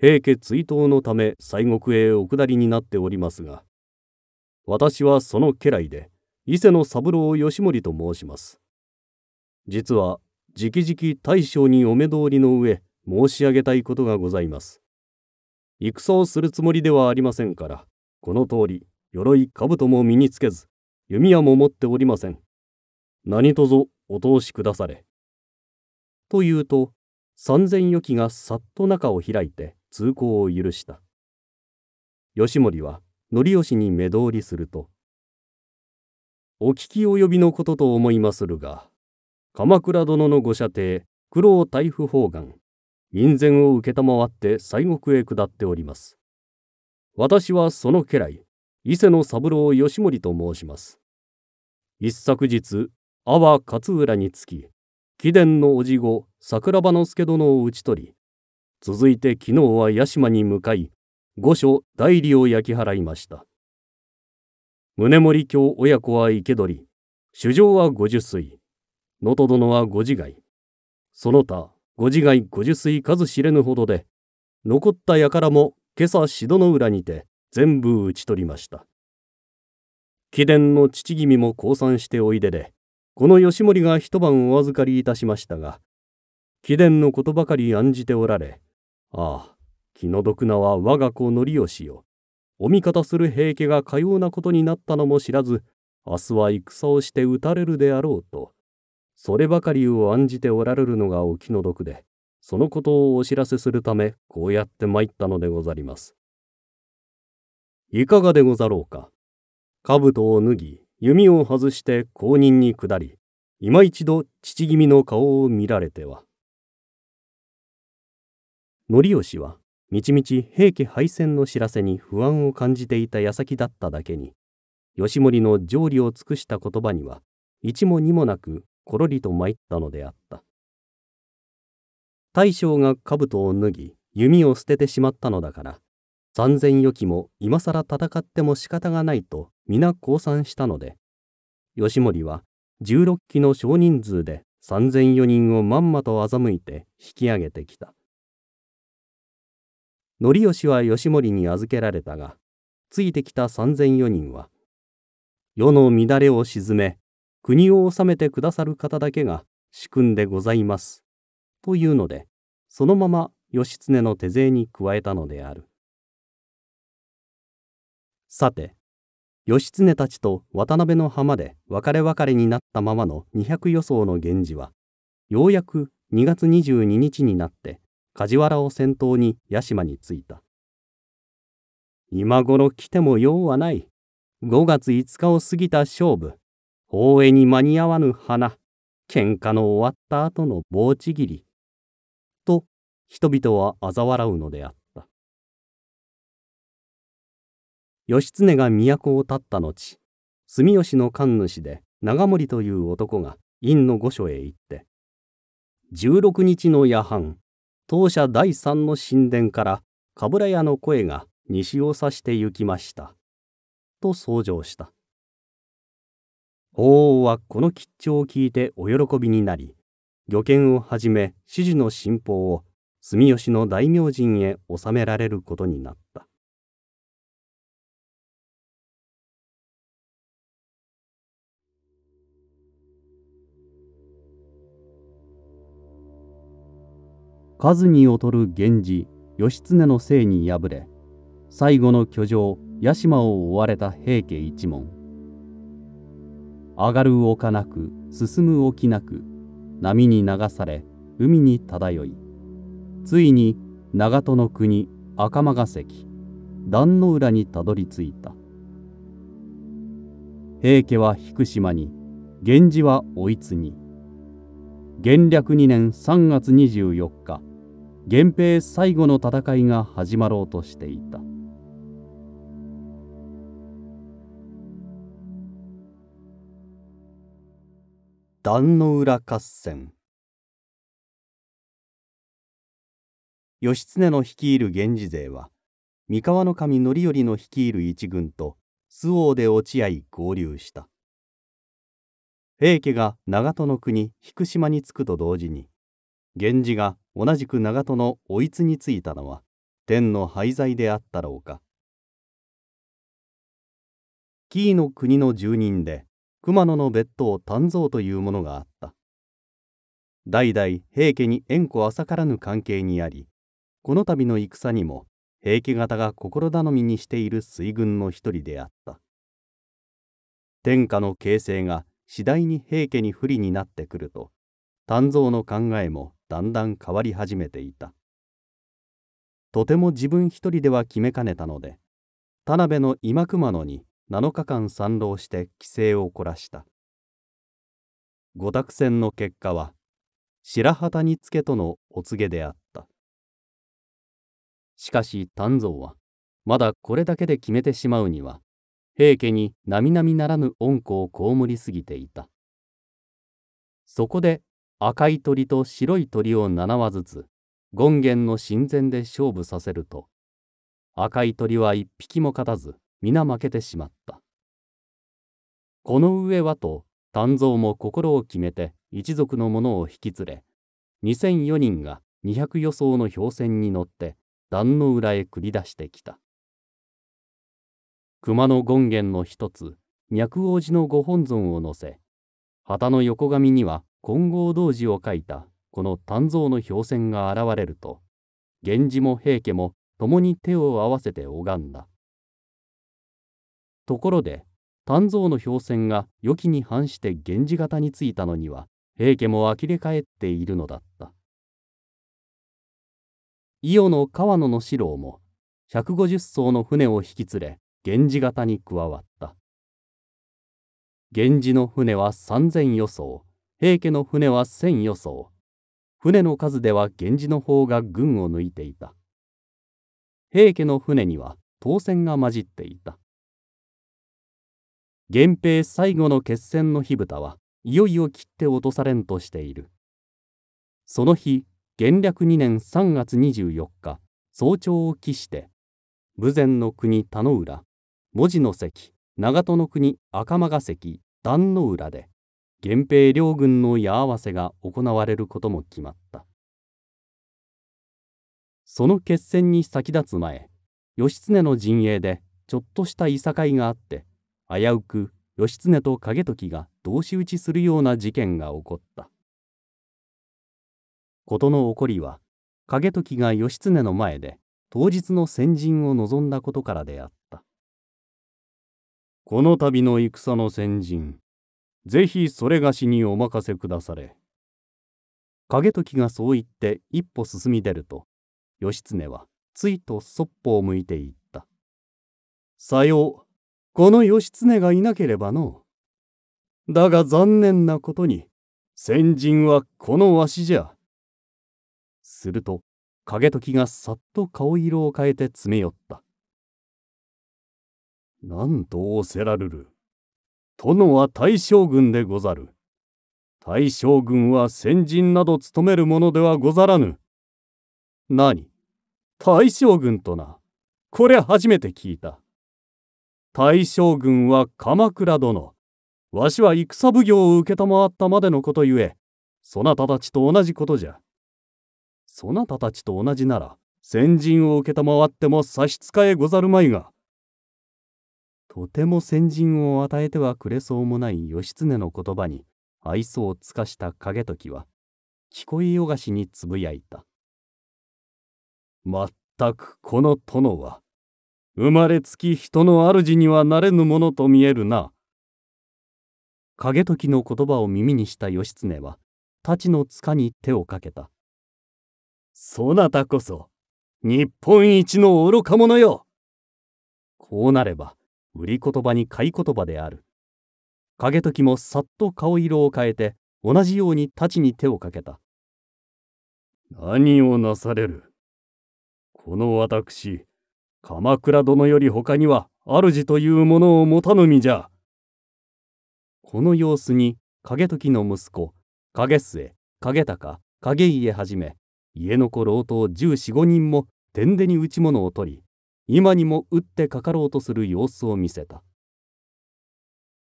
平家追悼のため西国へお下りになっておりますが、私はその家来で、伊勢の三郎義盛と申します。実は、直々大将にお目通りの上、申し上げたいことがございます。戦をするつもりではありませんから、この通り、鎧兜も身につけず、弓矢も持っておりません。何卒お通しくだされ。と言うと、三千余機がさっと中を開いて通行を許した。義盛は則吉に目通りすると、お聞き及びのことと思いまするが、鎌倉殿のご舎弟、九郎大夫方眼、院前を承って西国へ下っております。私はその家来、伊勢の三郎義盛と申します。一昨日、阿波勝浦につき貴殿の叔父子桜庭之助殿を討ち取り続いて昨日は屋島に向かい御所代理を焼き払いました宗盛京親子は生け取り。主上は五十水。能登殿は五自害。その他五自害五十水数知れぬほどで残った輩も今朝宍戸の浦にて全部討ち取りました。貴殿の父君も降参しておいででこの義盛が一晩お預かりいたしましたが、貴殿のことばかり案じておられ、ああ、気の毒なは我が子則義よ。お味方する平家がかようなことになったのも知らず、明日は戦をして討たれるであろうと、そればかりを案じておられるのがお気の毒で、そのことをお知らせするため、こうやって参ったのでござります。いかがでござろうか。兜を脱ぎ、弓を外して後任に下り今一度父君の顔を見られては則吉はみちみち平家敗戦の知らせに不安を感じていた矢先だっただけに義盛の条理を尽くした言葉には一も二もなくころりと参ったのであった。大将が兜を脱ぎ弓を捨ててしまったのだから三千余機も今更戦っても仕方がないと皆降参したので義盛は十六機の少人数で三千余人をまんまと欺いて引き上げてきた。則義は義盛に預けられたがついてきた三千余人は世の乱れを鎮め国を治めてくださる方だけが主君でございますというのでそのまま義経の手勢に加えたのである。さて義経たちと渡辺の浜で別れ別れになったままの200予想の源氏はようやく2月22日になって梶原を先頭に屋島に着いた。今頃来ても用はない。5月5日を過ぎた勝負。大江に間に合わぬ花。喧嘩の終わった後の棒ちぎり。と人々は嘲笑うのであった。義経が都を立った後住吉の神主で長森という男が院の御所へ行って16日の夜半当社第三の神殿から冠屋の声が西を指して行きました。と奏上した。法皇はこの吉兆を聞いてお喜びになり御見をはじめ主事の信奉を住吉の大名人へ納められることになった。数に劣る源氏義経のせいに敗れ最後の居城屋島を追われた平家一門。上がる丘なく進む沖なく波に流され海に漂いついに長門の国赤間ヶ関壇の浦にたどり着いた。平家は引島に源氏は追い津に元暦2年3月24日源平最後の戦いが始まろうとしていた。壇の浦合戦。義経の率いる源氏勢は三河守範頼の率いる一軍と周防で落ち合い合流した。平家が長門の国引島に着くと同時に源氏が同じく長門の追い津についたのは天の廃材であったろうか。紀伊の国の住人で熊野の別当丹蔵というものがあった。代々平家に縁故浅からぬ関係にありこの度の戦にも平家方が心頼みにしている水軍の一人であった。天下の形勢が次第に平家に不利になってくると丹蔵の考えもだんだん変わり始めていた。とても自分一人では決めかねたので田辺の今熊野に7日間参籠して規制を凝らした。五択戦の結果は白旗につけとのお告げであった。しかし丹蔵はまだこれだけで決めてしまうには平家に並々ならぬ恩子を被りすぎていた。そこで赤い鳥と白い鳥を7羽ずつ権現の神前で勝負させると赤い鳥は一匹も勝たず皆負けてしまった。この上はと丹蔵も心を決めて一族の者を引き連れ2004人が200予想の氷船に乗って壇の裏へ繰り出してきた。熊野権現の一つ脈王子のご本尊を乗せ旗の横紙には金剛童子を書いたこの丹蔵の氷船が現れると源氏も平家も共に手を合わせて拝んだ。ところで丹蔵の氷船が良きに反して源氏型についたのには平家も呆れ返っているのだった。伊予の川野の四郎も150艘の船を引き連れ源氏型に加わった。源氏の船は3,000予想平家の船は1,000予想船の数では源氏の方が軍を抜いていた。平家の船には当船が混じっていた。源平最後の決戦の火蓋はいよいよ切って落とされんとしている。その日、元暦2年3月24日、早朝を期して、武前の国田野浦、文字の関、長門の国赤間ヶ関、壇の浦で、源平両軍の矢合わせが行われることも決まった。その決戦に先立つ前、義経の陣営でちょっとしたいさかいがあって、危うく義経と景時が同士討ちするような事件が起こった。事の起こりは景時が義経の前で当日の先陣を望んだことからであった。この度の戦の先陣、ぜひそれがしにお任せくだされ。景時がそう言って一歩進み出ると義経はついとそっぽを向いて言った「さよう。この義経がいなければのだが残念なことに先人はこのわしじゃ」すると景時がさっと顔色を変えて詰め寄った「なんと仰せらるる。殿は大将軍でござる。大将軍は先人など務めるものではござらぬ。何？大将軍とな。これ初めて聞いた。大将軍は鎌倉殿。わしは戦奉行を承ったまでのことゆえ、そなたたちと同じことじゃ。そなたたちと同じなら、先人を承っても差し支えござるまいが。とても先人を与えてはくれそうもない義経の言葉に愛想を尽かした景時は聞こえよがしにつぶやいた。まったくこの殿は生まれつき人の主にはなれぬものと見えるな。景時の言葉を耳にした義経は太刀の塚に手をかけた。そなたこそ日本一の愚か者よこうなれば売り言葉に買い言葉である。景時もさっと顔色を変えて同じように太刀に手をかけた。何をなされるこの私、鎌倉殿より他には主というものを持たぬ身じゃ。この様子に景時の息子、景末、景高、景家はじめ、家の子老頭十四五人も天でに打ち物を取り、今にも打ってかかろうとする様子を見せた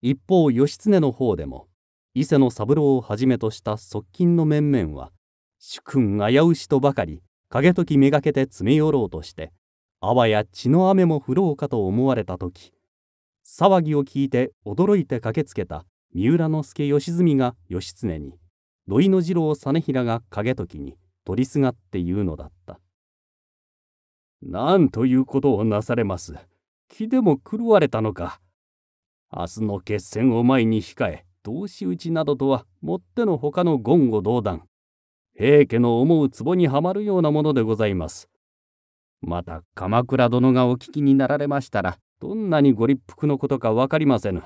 一方義経の方でも伊勢の三郎をはじめとした側近の面々は主君危うしとばかり影時めがけて詰め寄ろうとしてあわや血の雨も降ろうかと思われた時騒ぎを聞いて驚いて駆けつけた三浦之助義澄が義経に土井の次郎実平が景時に取りすがって言うのだった。なんということをなされます。気でも狂われたのか。明日の決戦を前に控え、同士討ちなどとはもってのほかの言語道断。平家の思う壺にはまるようなものでございます。また鎌倉殿がお聞きになられましたら、どんなにご立腹のことか分かりませぬ。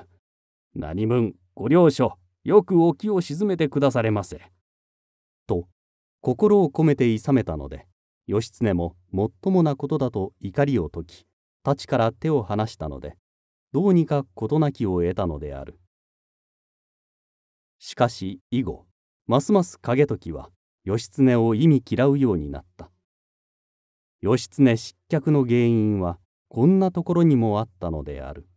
何分ご了承、よくお気を鎮めてくだされませ。と、心を込めていさめたので、義経ももっともなことだと怒りを解き太刀から手を離したのでどうにか事なきを得たのである。しかし以後ますます景時は義経を意味嫌うようになった。義経失脚の原因はこんなところにもあったのである。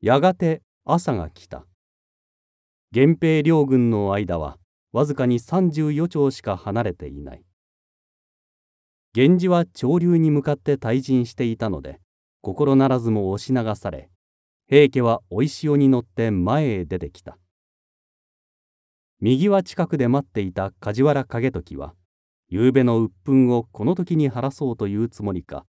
やがて朝が来た。源平両軍の間はわずかに34丁しか離れていない。源氏は潮流に向かって退陣していたので心ならずも押し流され平家は追い潮に乗って前へ出てきた。右は近くで待っていた梶原景時は夕べの鬱憤をこの時に晴らそうというつもりか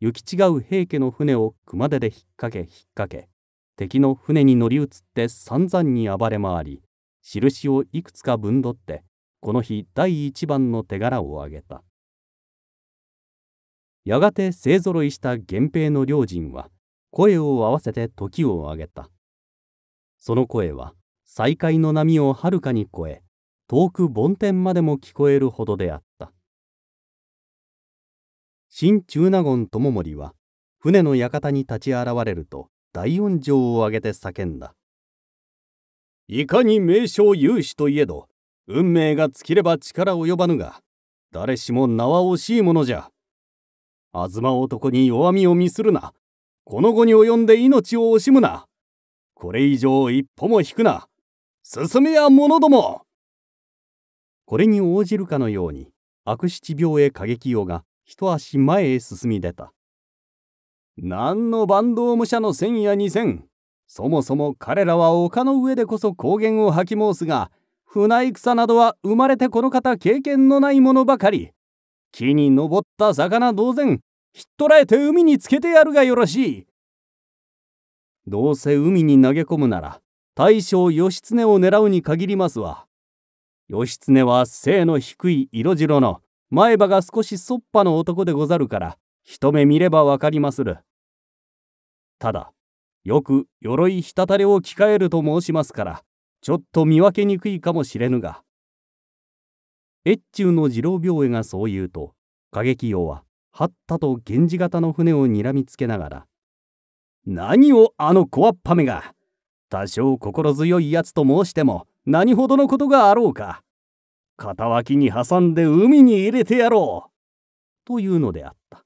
行き違う平家の船を熊手で引っ掛け引っ掛け敵の船に乗り移って散々に暴れ回り印をいくつか分取ってこの日第一番の手柄を挙げた。やがて勢ぞろいした源平の両人は声を合わせて時を上げた。その声は再会の波をはるかに超え遠く梵天までも聞こえるほどであった。新中納言友盛は船の館に立ち現れると大音情を上げて叫んだ。いかに名将有志といえど運命が尽きれば力及ばぬが誰しも名は惜しいものじゃ。東男に弱みを見するな。この後に及んで命を惜しむな。これ以上一歩も引くな。進めや者ども。これに応じるかのように悪七病へ過激用が一足前へ進み出た。何の坂東武者の千や二千。そもそも彼らは丘の上でこそ高原を吐き申すが船戦などは生まれてこの方経験のないものばかり。木に登った魚同然ひっ捕らえて海につけてやるがよろしい。どうせ海に投げ込むなら大将義経を狙うに限りますわ。義経は背の低い色白の前歯が少しそっぱの男でござるから一目見ればわかりまする。ただよく鎧ひたたれを着替えると申しますからちょっと見分けにくいかもしれぬが。越中の次郎病衛がそう言うと過激王ははったと源氏型の船をにらみつけながら「何をあの小わっぱめが多少心強いやつと申しても何ほどのことがあろうか片脇に挟んで海に入れてやろう」というのであった。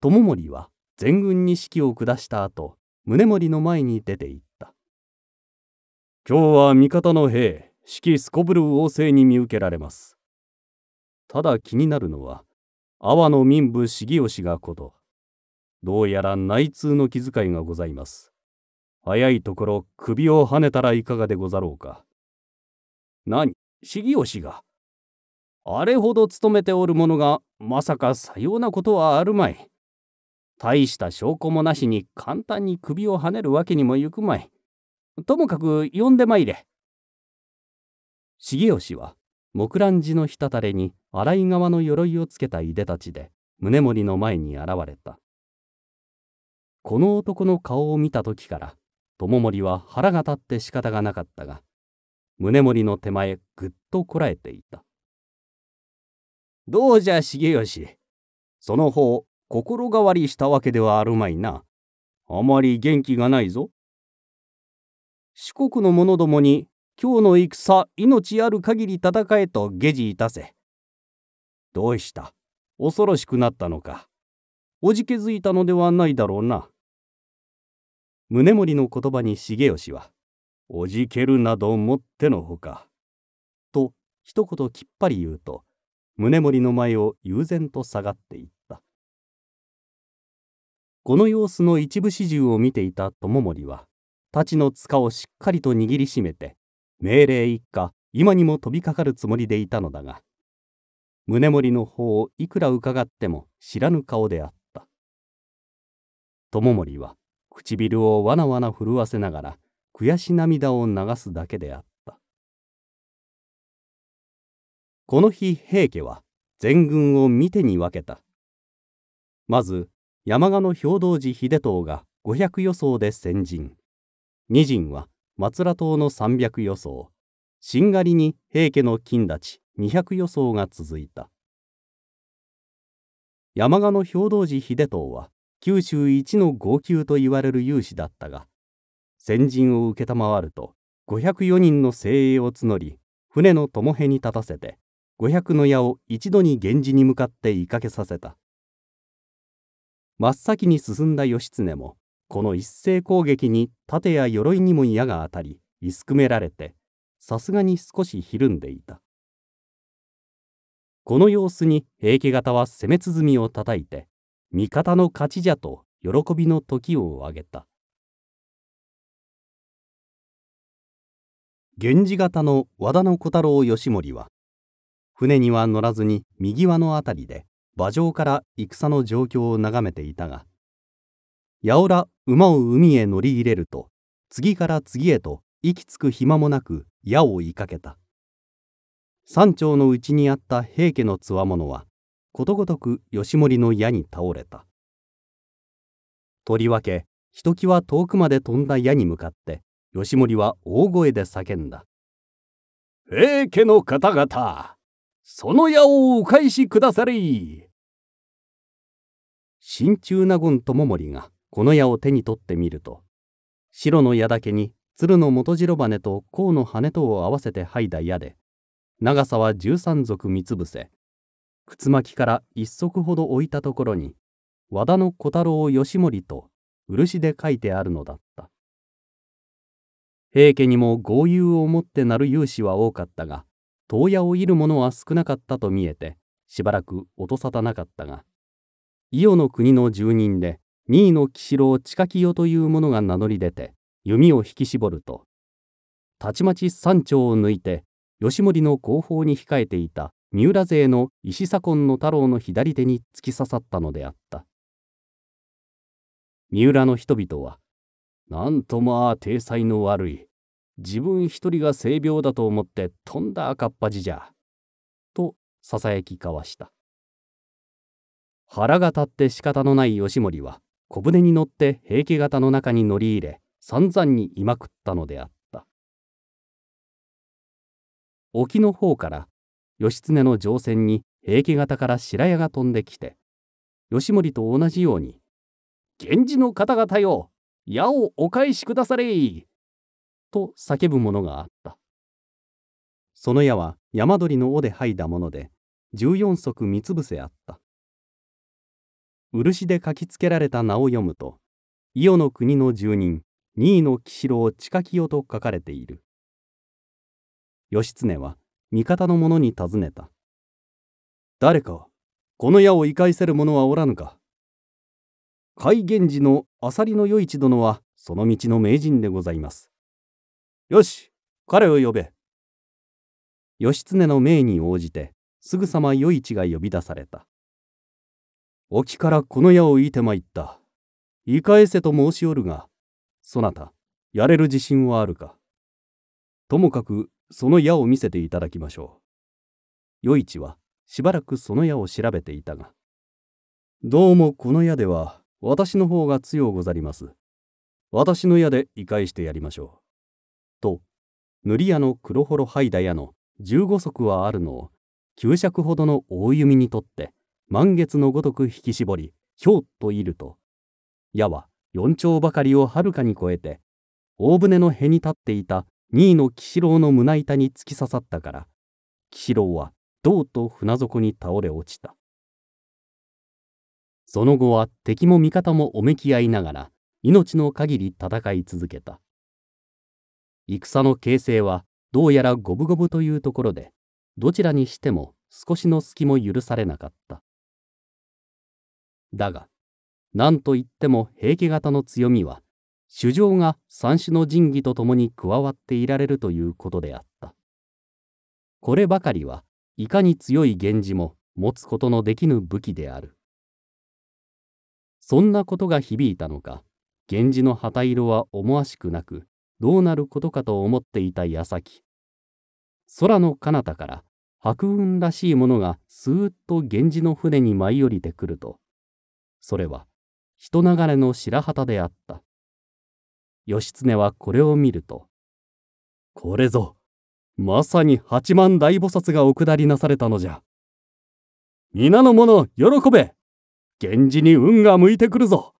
友盛は全軍に指揮を下した後宗盛の前に出て行った。今日は味方の兵四季すこぶる旺盛に見受けられます。ただ気になるのは阿波の民部重吉がこと。どうやら内通の気遣いがございます。早いところ首をはねたらいかがでござろうか。何重吉が？あれほど勤めておる者がまさかさようなことはあるまい。大した証拠もなしに簡単に首をはねるわけにもゆくまい。ともかく呼んでまいれ。重吉は木蘭寺の滴れに洗い側の鎧をつけたいでたちで宗盛の前に現れた。この男の顔を見た時から友盛は腹が立って仕方がなかったが宗盛の手前ぐっとこらえていたどうじゃ重吉その方心変わりしたわけではあるまいなあまり元気がないぞ四国の者どもに今日の戦命ある限り戦えと下示いたせ。どうした？恐ろしくなったのか。おじけづいたのではないだろうな。宗盛の言葉に重吉は、おじけるなどもってのほか。と一言きっぱり言うと、宗盛の前を悠然と下がっていった。この様子の一部始終を見ていた友盛は、太刀の塚をしっかりと握りしめて、命令一家今にも飛びかかるつもりでいたのだが宗盛の方をいくら伺っても知らぬ顔であった。友盛は唇をわなわな震わせながら悔し涙を流すだけであった。この日平家は全軍を見てに分けた。まず山鹿の兵道寺秀藤が500予想で先陣。二陣は松良島の300予想しんがりに平家の金立ち200予想が続いた。山鹿の兵道寺秀藤は九州一の号泣と言われる勇士だったが先陣を承ると504人の精鋭を募り船の友へに立たせて500の矢を一度に源氏に向かって追いかけさせた。真っ先に進んだ義経もこの一斉攻撃に盾や鎧にも矢が当たりいすくめられてさすがに少しひるんでいた。この様子に平家方は攻め鼓をたたいて味方の勝ちじゃと喜びの時を上げた。源氏方の和田の小太郎義盛は船には乗らずに右輪のあたりで馬上から戦の状況を眺めていたがやおら馬を海へ乗り入れると次から次へと息つく暇もなく矢を追いかけた。山頂のうちにあった平家のつわものはことごとく義盛の矢に倒れた。とりわけひときわ遠くまで飛んだ矢に向かって義盛は大声で叫んだ「平家の方々その矢をお返しくだされ。い!」心中納言友盛がこの矢を手に取ってみると白の矢だけに鶴の元白羽と甲の羽とを合わせて剥いだ矢で長さは十三足三つ伏せ。靴巻きから一足ほど置いたところに和田の小太郎義盛と漆で書いてあるのだった。平家にも豪遊をもってなる勇士は多かったが遠矢を射る者は少なかったと見えてしばらく音沙汰なかったが伊予の国の住人で二位の騎士郎近清という者が名乗り出て弓を引き絞るとたちまち山頂を抜いて吉森の後方に控えていた三浦勢の石左近の太郎の左手に突き刺さったのであった三浦の人々は「なんとまあ体裁の悪い自分一人が性病だと思ってとんだ赤っ端じゃ。とささやき交わした。腹が立って仕方のない義盛は小舟に乗って平家方の中に乗り入れ散々にいまくったのであった。沖の方から義経の乗船に平家方から白矢が飛んできて義盛と同じように「源氏の方々よ矢をお返しくだされい!」と叫ぶものがあった。その矢は山鳥の尾で剥いだもので14足三つ伏せあった。漆で書きつけられた名を読むと伊予の国の住人二位の木城近清と書かれている。義経は味方の者に尋ねた。誰かこの矢を生かせる者はおらぬか海源氏の浅利の与一殿はその道の名人でございます。よし彼を呼べ。義経の命に応じてすぐさま与一が呼び出された。沖からこの矢を射いてまいった。生かせと申しおるが、そなた、やれる自信はあるか。ともかくその矢を見せていただきましょう。与一はしばらくその矢を調べていたが、どうもこの矢では私の方が強うござります。私の矢で生かしてやりましょう。と塗り屋の黒ほろ剥いだ矢の15足はあるのを9尺ほどの大弓にとって満月のごとく引き絞りひょうといると矢は四丁ばかりをはるかに超えて大船の辺に立っていた二位の騎士郎の胸板に突き刺さったから騎士郎は銅と船底に倒れ落ちた。その後は敵も味方もおめき合いながら命の限り戦い続けた。戦の形勢はどうやら五分五分というところでどちらにしても少しの隙も許されなかった。だが何といっても平家型の強みは主情が三種の神器と共に加わっていられるということであった。こればかりはいかに強い源氏も持つことのできぬ武器である。そんなことが響いたのか源氏の旗色は思わしくなくどうなることかと思っていた矢先。空の彼方から白雲らしいものがスーッと源氏の船に舞い降りてくるとそれは人流れの白旗であった。義経はこれを見るとこれぞまさに八万大菩薩がお下りなされたのじゃ。皆の者喜べ源氏に運が向いてくるぞ。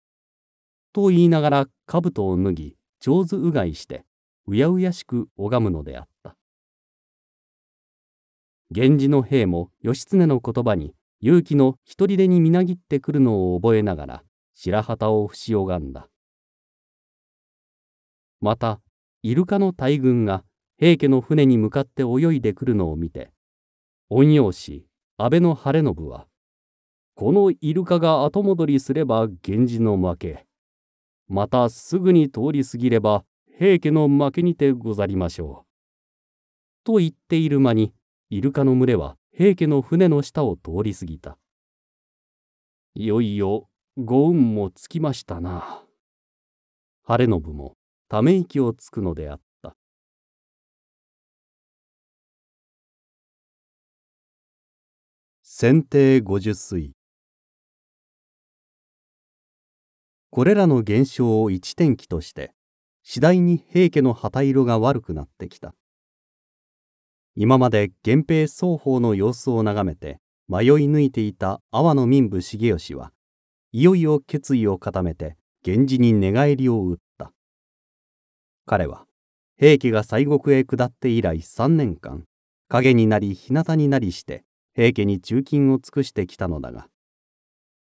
と言いながら兜を脱ぎ上手うがいしてうやうやしく拝むのであった。源氏の兵も義経の言葉に勇気の一人でにみなぎってくるのを覚えながら白旗を節拝んだ。またイルカの大群が平家の船に向かって泳いでくるのを見て御用師安倍の晴信はこのイルカが後戻りすれば源氏の負けまたすぐに通り過ぎれば平家の負けにてござりましょう。と言っている間にイルカの群れは平家の船の下を通り過ぎた。いよいよご運もつきましたな。晴信もため息をつくのであった。選定五十水これらの現象を一転機として次第に平家の旗色が悪くなってきた今まで源平双方の様子を眺めて迷い抜いていた阿波の民部重義はいよいよ決意を固めて源氏に寝返りを打った。彼は平家が西国へ下って以来3年間影になり日向になりして平家に忠勤を尽くしてきたのだが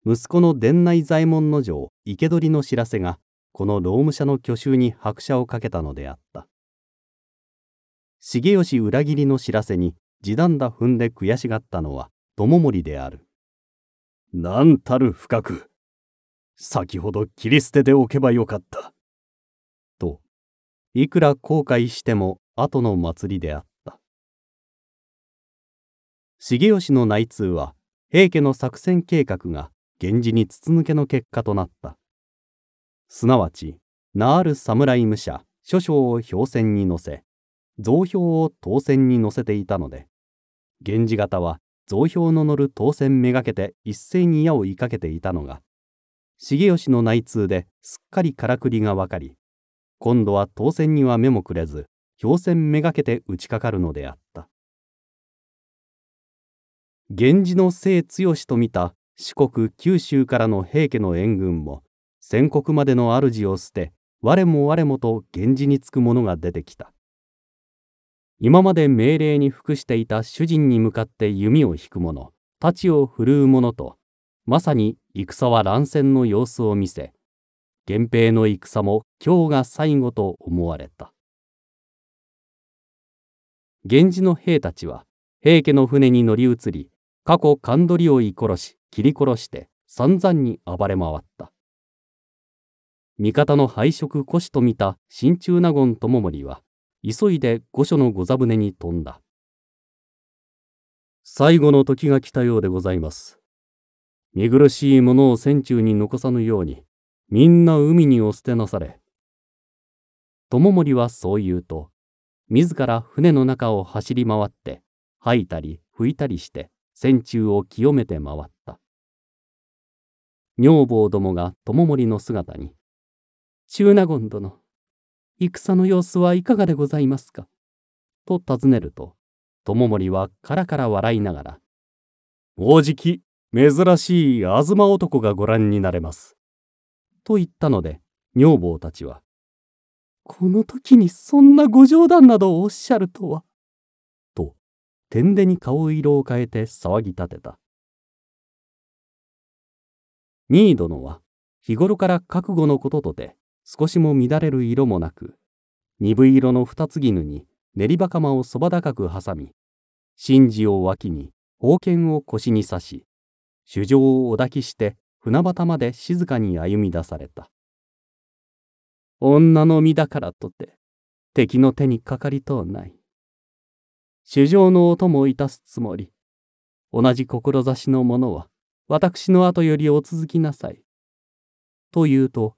息子の伝内左衛門の城生け捕りの知らせがこの労務者の去就に拍車をかけたのであった。重義裏切りの知らせに地団打踏んで悔しがったのは友森である。何たる深く先ほど切り捨てておけばよかった。といくら後悔しても後の祭りであった。重義の内通は平家の作戦計画が源氏に筒抜けの結果となった。すなわち、名ある侍武者、諸将を氷船に乗せ、造標を当船に乗せていたので源氏方は造標の乗る当船めがけて一斉に矢を追いかけていたのが重吉の内通ですっかりからくりが分かり今度は当選には目もくれず氷船めがけて打ちかかるのであった。源氏の姓剛と見た四国九州からの平家の援軍も戦国までの主を捨て我も我もと源氏につく者が出てきた。今まで命令に服していた主人に向かって弓を引く者太刀を振るう者とまさに戦は乱戦の様子を見せ源平の戦も今日が最後と思われた。源氏の兵たちは平家の船に乗り移り過去勘取りを居殺し切り殺して散々に暴れ回った。味方の敗色古紙と見た心中納言智盛は急いで御所の御座船に飛んだ。最後の時が来たようでございます。見苦しいものを船中に残さぬようにみんな海にお捨てなされ。智盛はそう言うと自ら船の中を走り回って吐いたり拭いたりして船中を清めて回った。女房どもが智盛の姿に「中納言殿戦の様子はいかがでございますか?」と尋ねると智盛はからから笑いながら「王子期珍しい東男がご覧になれます」と言ったので女房たちは「この時にそんなご冗談などをおっしゃるとは」と天でに顔色を変えて騒ぎ立てた。新殿は日頃から覚悟のこととて少しも乱れる色もなく鈍色の二つ絹に練りばかまをそば高く挟み神事を脇に宝剣を腰に刺し主情をお抱きして船端まで静かに歩み出された女の身だからとて敵の手にかかりとうない主情のお供をいたすつもり同じ志の者は私の後よりお続きなさい。と言うと、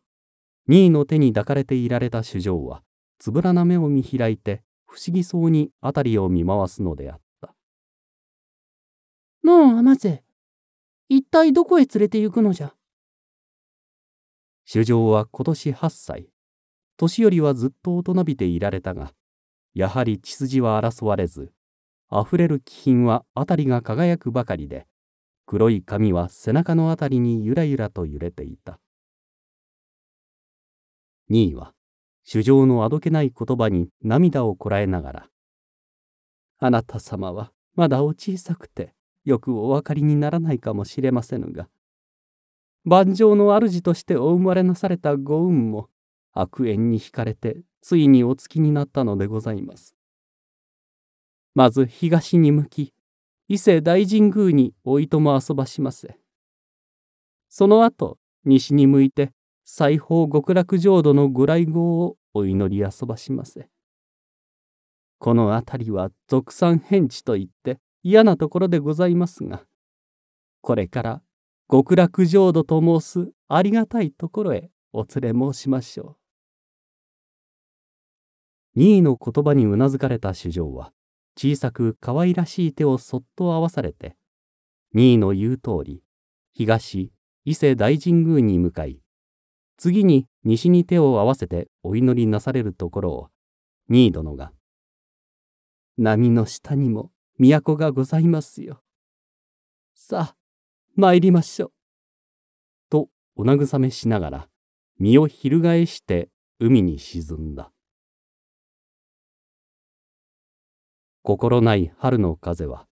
二位の手に抱かれていられた主情は、つぶらな目を見開いて、不思議そうに辺りを見回すのであった。のう、甘瀬。一体どこへ連れて行くのじゃ？主情は今年八歳。年寄りはずっと大人びていられたが、やはり血筋は争われず、溢れる気品は辺りが輝くばかりで、黒い髪は背中のあたりにゆらゆらと揺れていた。二位は、主情のあどけない言葉に涙をこらえながら、あなた様はまだお小さくて、よくお分かりにならないかもしれませぬが、万丈の主としてお生まれなされたご運も悪縁に惹かれてついにお付きになったのでございます。まず東に向き、伊勢大神宮においとも遊ばしませ。その後、西に向いて、西方極楽浄土のご来号をお祈り遊ばしませ。この辺りは俗産変地といって嫌なところでございますが、これから極楽浄土と申すありがたいところへお連れ申しましょう。二位の言葉にうなずかれた主情は、小さく可愛らしい手をそっと合わされて、二位の言う通り、東、伊勢大神宮に向かい、次に西に手を合わせてお祈りなされるところを、二位殿が、波の下にも都がございますよ。さあ、参りましょう。とお慰めしながら、身を翻して海に沈んだ。心ない春の風は、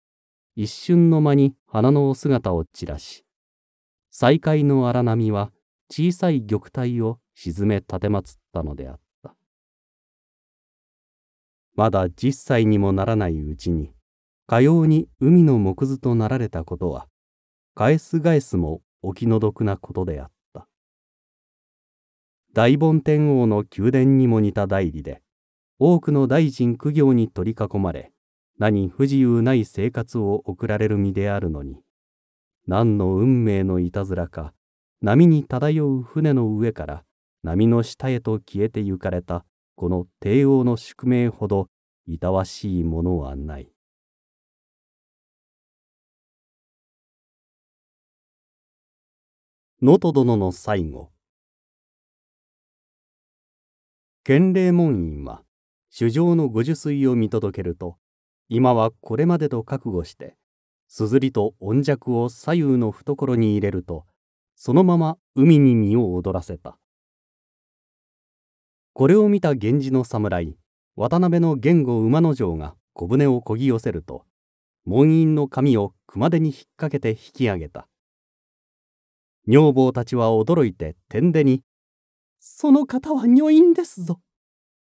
一瞬の間に花のお姿を散らし、再会の荒波は小さい玉体を沈め立てまつったのであった。まだ十歳にもならないうちに、かように海の木図となられたことは、返す返すもお気の毒なことであった。大梵天王の宮殿にも似た代理で、多くの大臣苦行に取り囲まれ、何不自由ない生活を送られる身であるのに、何の運命のいたずらか、波に漂う船の上から波の下へと消えてゆかれたこの帝王の宿命ほどいたわしいものはない。能登殿の最後建礼門院は主上のご受水を見届けると今はこれまでと覚悟してすずりと温弱を左右の懐に入れるとそのまま海に身を躍らせたこれを見た源氏の侍渡辺の源吾馬之丞が小舟をこぎ寄せると門院の髪を熊手に引っ掛けて引き上げた女房たちは驚いて天でに、その方は女院ですぞ。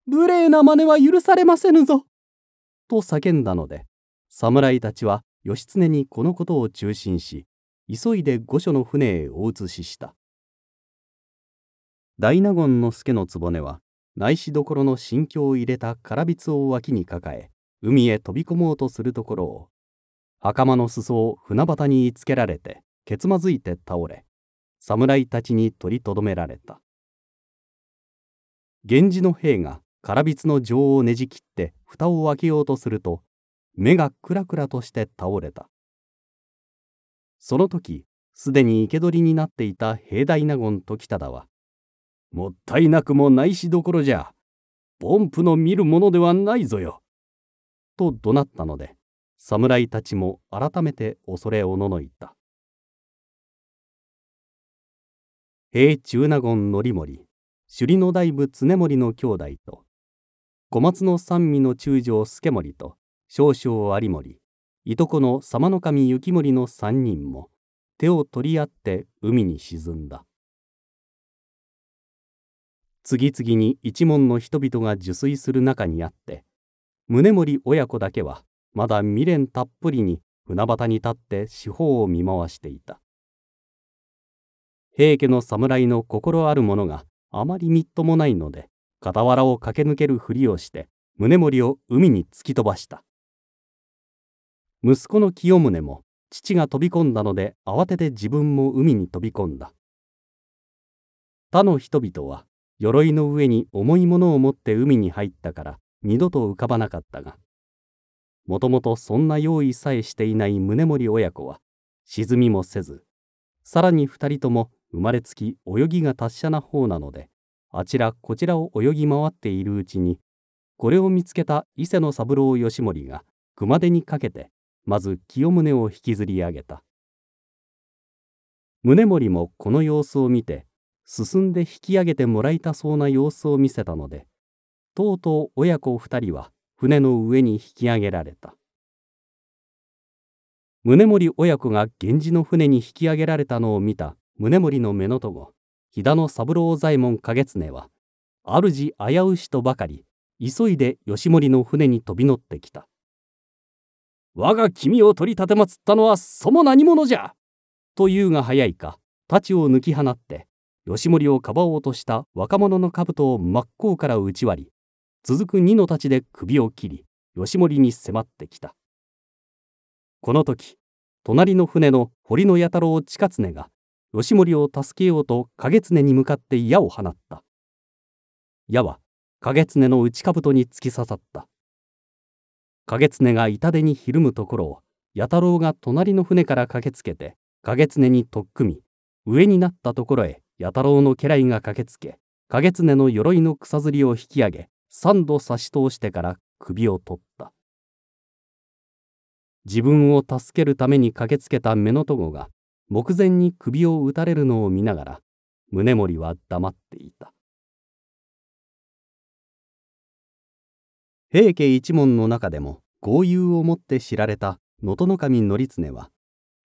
無礼な真似は許されませぬぞ。と叫んだので、侍たちは義経にこのことを中心し、急いで御所の船へお移しした。大納言の助の局は、内しどころの心境を入れた唐びつを脇に抱え、海へ飛び込もうとするところを、袴の裾を船端につけられて、けつまずいて倒れ、侍たちに取りとどめられた源氏の兵が唐びつの錠をねじ切って蓋を開けようとすると目がクラクラとして倒れたその時すでに生け捕りになっていた兵大納言時忠は「もったいなくもないしどころじゃ凡夫の見るものではないぞよ」と怒鳴ったので侍たちも改めて恐れおののいた。平中納言則盛首里の大部常盛の兄弟と小松の三味の中将助盛と少々有盛いとこの様の神幸盛の三人も手を取り合って海に沈んだ。次々に一門の人々が受水する中にあって宗盛親子だけはまだ未練たっぷりに船端に立って四方を見回していた。平家の侍の心ある者があまりみっともないので傍らを駆け抜けるふりをして宗盛を海に突き飛ばした。息子の清宗も父が飛び込んだので慌てて自分も海に飛び込んだ。他の人々は鎧の上に重いものを持って海に入ったから二度と浮かばなかったがもともとそんな用意さえしていない宗盛親子は沈みもせずさらに二人とも生まれつき泳ぎが達者な方なのであちらこちらを泳ぎ回っているうちにこれを見つけた伊勢の三郎義盛が熊手にかけてまず清宗を引きずり上げた。宗盛もこの様子を見て進んで引き上げてもらいたそうな様子を見せたのでとうとう親子二人は船の上に引き上げられた。宗盛親子が源氏の船に引き上げられたのを見た宗盛の目のとご飛騨の三郎左衛門景常は主危うしとばかり急いで義盛の船に飛び乗ってきた。我が君を取り立てまつったのはそも何者じゃ？というが早いか太刀を抜き放って義盛をかばおうとした若者の兜を真っ向から打ち割り続く二の太刀で首を切り義盛に迫ってきた。この時隣の船の堀の弥太郎近常が義盛を助けようと景常に向かって矢を放った。矢は景常の内兜に突き刺さった。景常が痛手にひるむところを弥太郎が隣の船から駆けつけて景常に取っ組み上になったところへ弥太郎の家来が駆けつけ景常の鎧の草ずりを引き上げ三度差し通してから首を取った。自分を助けるために駆けつけた目の友が目前に首を打たれるのを見ながら宗盛は黙っていた。平家一門の中でも豪遊をもって知られた能登守頼経は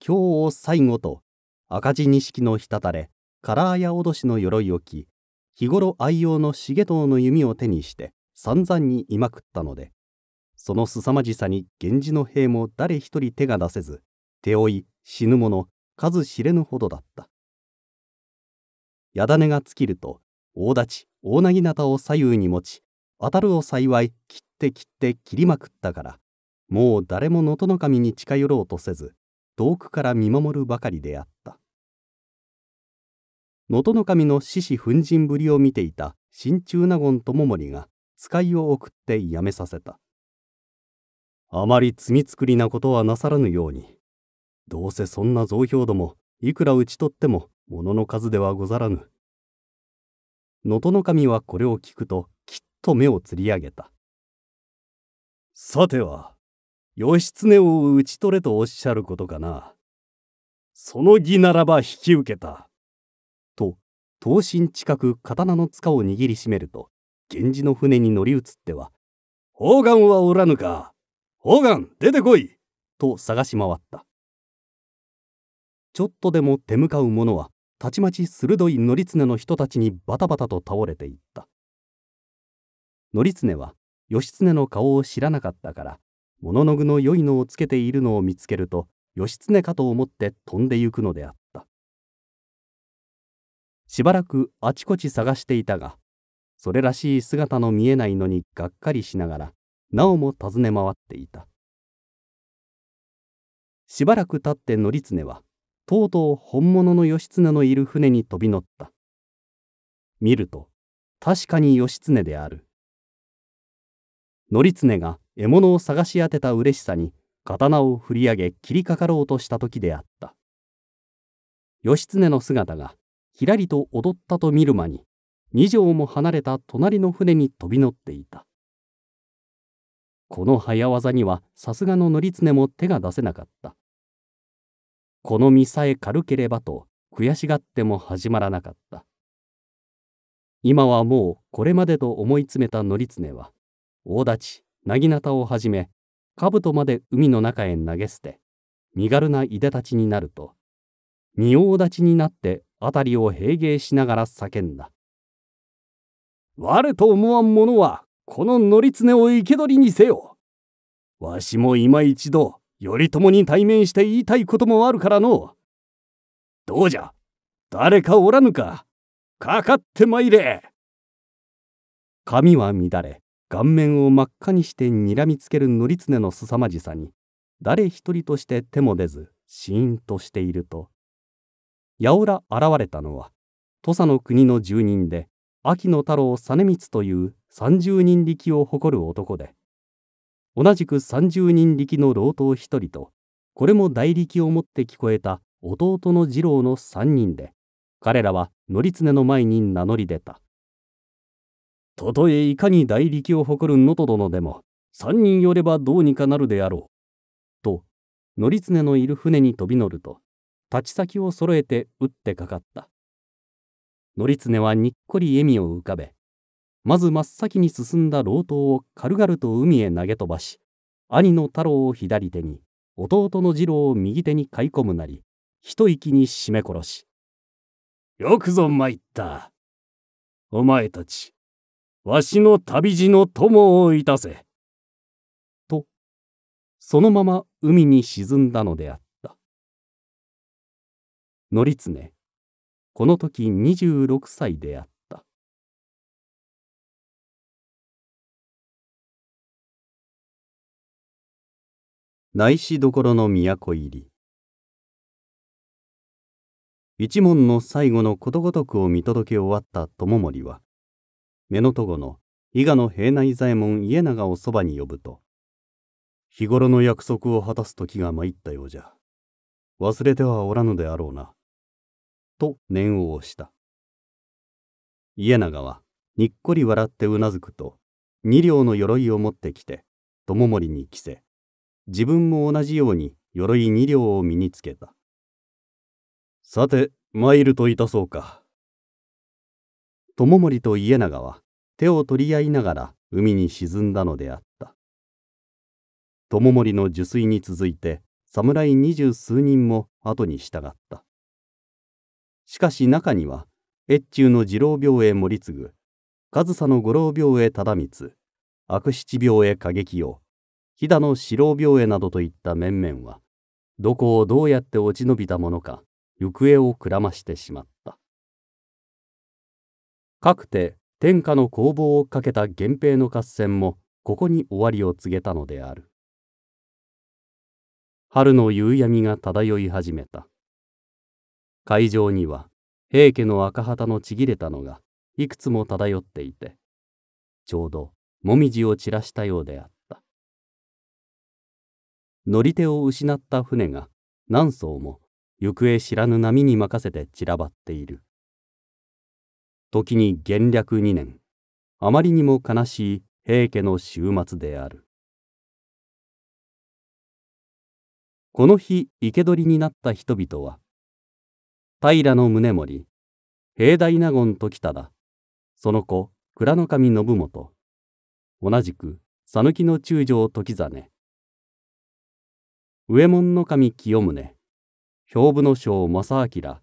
今日を最後と赤字錦のひたたれカラーや脅しの鎧を着日頃愛用の重藤の弓を手にして散々にいまくったのでその凄まじさに源氏の兵も誰一人手が出せず手負い死ぬ者数知れぬほどだった。矢種が尽きると大立ち大なぎなたを左右に持ち当たるを幸い切って切って切りまくったからもう誰も能登守に近寄ろうとせず遠くから見守るばかりであった能登守の獅子奮陣ぶりを見ていた新中納言友盛が使いを送ってやめさせたあまり罪作りなことはなさらぬように。どうせそんな増票ども、いくら討ち取っても、ものの数ではござらぬ。能登守はこれを聞くと、きっと目をつり上げた。さては、義経を討ち取れとおっしゃることかな。その義ならば引き受けた。と、刀身近く刀の塚を握りしめると、源氏の船に乗り移っては、砲丸はおらぬか。砲丸出てこいと探し回った。ちょっとでも手向かう者は、たちまち鋭い則常の人たちにバタバタと倒れていった。則常は義経の顔を知らなかったから、物の具の良いのをつけているのを見つけると義経かと思って飛んでゆくのであった。しばらくあちこち探していたがそれらしい姿の見えないのにがっかりしながらなおも尋ね回っていた。しばらく経って則常はとうとう本物の義経のいる船に飛び乗った。見ると確かに義経である。則常が獲物を探し当てた嬉しさに刀を振り上げ切りかかろうとした時であった。義経の姿がひらりと踊ったと見る間に二畳も離れた隣の船に飛び乗っていた。この早業にはさすがの則常も手が出せなかった。この身さえ軽ければと悔しがっても始まらなかった。今はもうこれまでと思い詰めた則常は大立ち薙刀をはじめ兜まで海の中へ投げ捨て身軽ないでたちになると仁王立ちになって辺りを平芸しながら叫んだ「我と思わん者はこの乗常を生け捕りにせよ。わしも今一度頼朝に対面して言いたいこともあるからの。どうじゃ誰かおらぬかかかってまいれ」髪は乱れ顔面を真っ赤にしてにらみつける則常の凄まじさに誰一人として手も出ずシーンとしていると。八百ら現れたのは土佐の国の住人で秋野太郎実光という三十人力を誇る男で同じく三十人力の老頭一人とこれも大力を持って聞こえた弟の次郎の三人で彼らは則常の前に名乗り出た。たとえいかに大力を誇る能登殿でも三人寄ればどうにかなるであろう。と則常のいる船に飛び乗ると立ち先を揃えて打ってかかった。則常はにっこり笑みを浮かべまず真っ先に進んだ老頭を軽々と海へ投げ飛ばし兄の太郎を左手に弟の次郎を右手に買い込むなり一息に絞め殺し「よくぞ参ったお前たちわしの旅路の友をいたせ。と、そのまま海に沈んだのであった。則常、この時26歳であった。内しどころの都入り。一門の最後のことごとくを見届け終わった友盛は、目のとごの伊賀の平内左衛門家長をそばに呼ぶと、日頃の約束を果たす時が参ったようじゃ。忘れてはおらぬであろうな。と念を押した。家長はにっこり笑ってうなずくと、二両の鎧を持ってきて、友森に着せ、自分も同じように鎧二両を身につけた。さて、参るといたそうか。友森と家長は手を取り合いながら海に沈んだのであった。友森の受水に続いて侍二十数人も後に従った。しかし中には越中の次郎病へ盛り継ぐ上総の五郎病へ忠光悪七病へ過激用飛騨の四郎病へなどといった面々はどこをどうやって落ち延びたものか行方をくらましてしまった。かくて天下の攻防をかけた源平の合戦もここに終わりを告げたのである。春の夕闇が漂い始めた。会場には平家の赤旗のちぎれたのがいくつも漂っていてちょうどもみじを散らしたようであった。乗り手を失った船が何艘も行方知らぬ波に任せて散らばっている。時に元略2年、あまりにも悲しい平家の終末である。この日生け捕りになった人々は、平宗盛、平大納言時忠、その子倉の神信元、同じく讃岐の中将時実、上門の神清宗、兵部の将正明、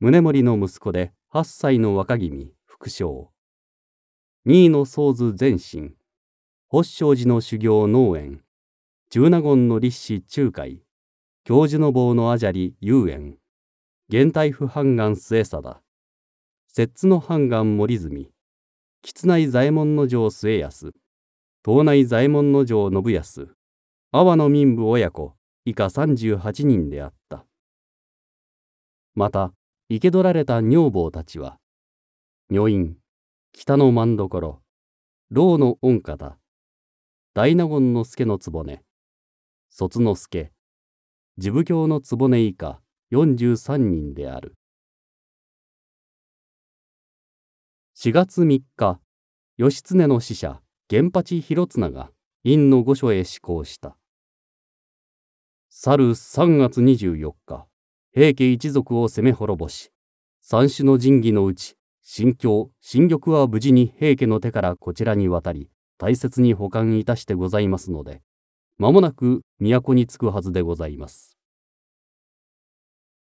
宗盛の息子で8歳の若君副将、二位の宗図前進、法正寺の修行農園、中納言の立志中海、教授の坊のあじゃり遊園、現代府半眼末貞、摂津の半眼森住、吉内左衛門の城末安、東内左衛門の城信康、阿波の民部親子。以下38人であった。また、生け取られた女房たちは、女院、北の万所、老の御方、大納言の助の局、卒之助、自部教の局以下43人である。4月3日、義経の使者、源八広綱が院の御所へ施行した。去る3月24日、平家一族を攻め滅ぼし、三種の神器のうち、新京、新玉は無事に平家の手からこちらに渡り、大切に保管いたしてございますので、間もなく都に着くはずでございます。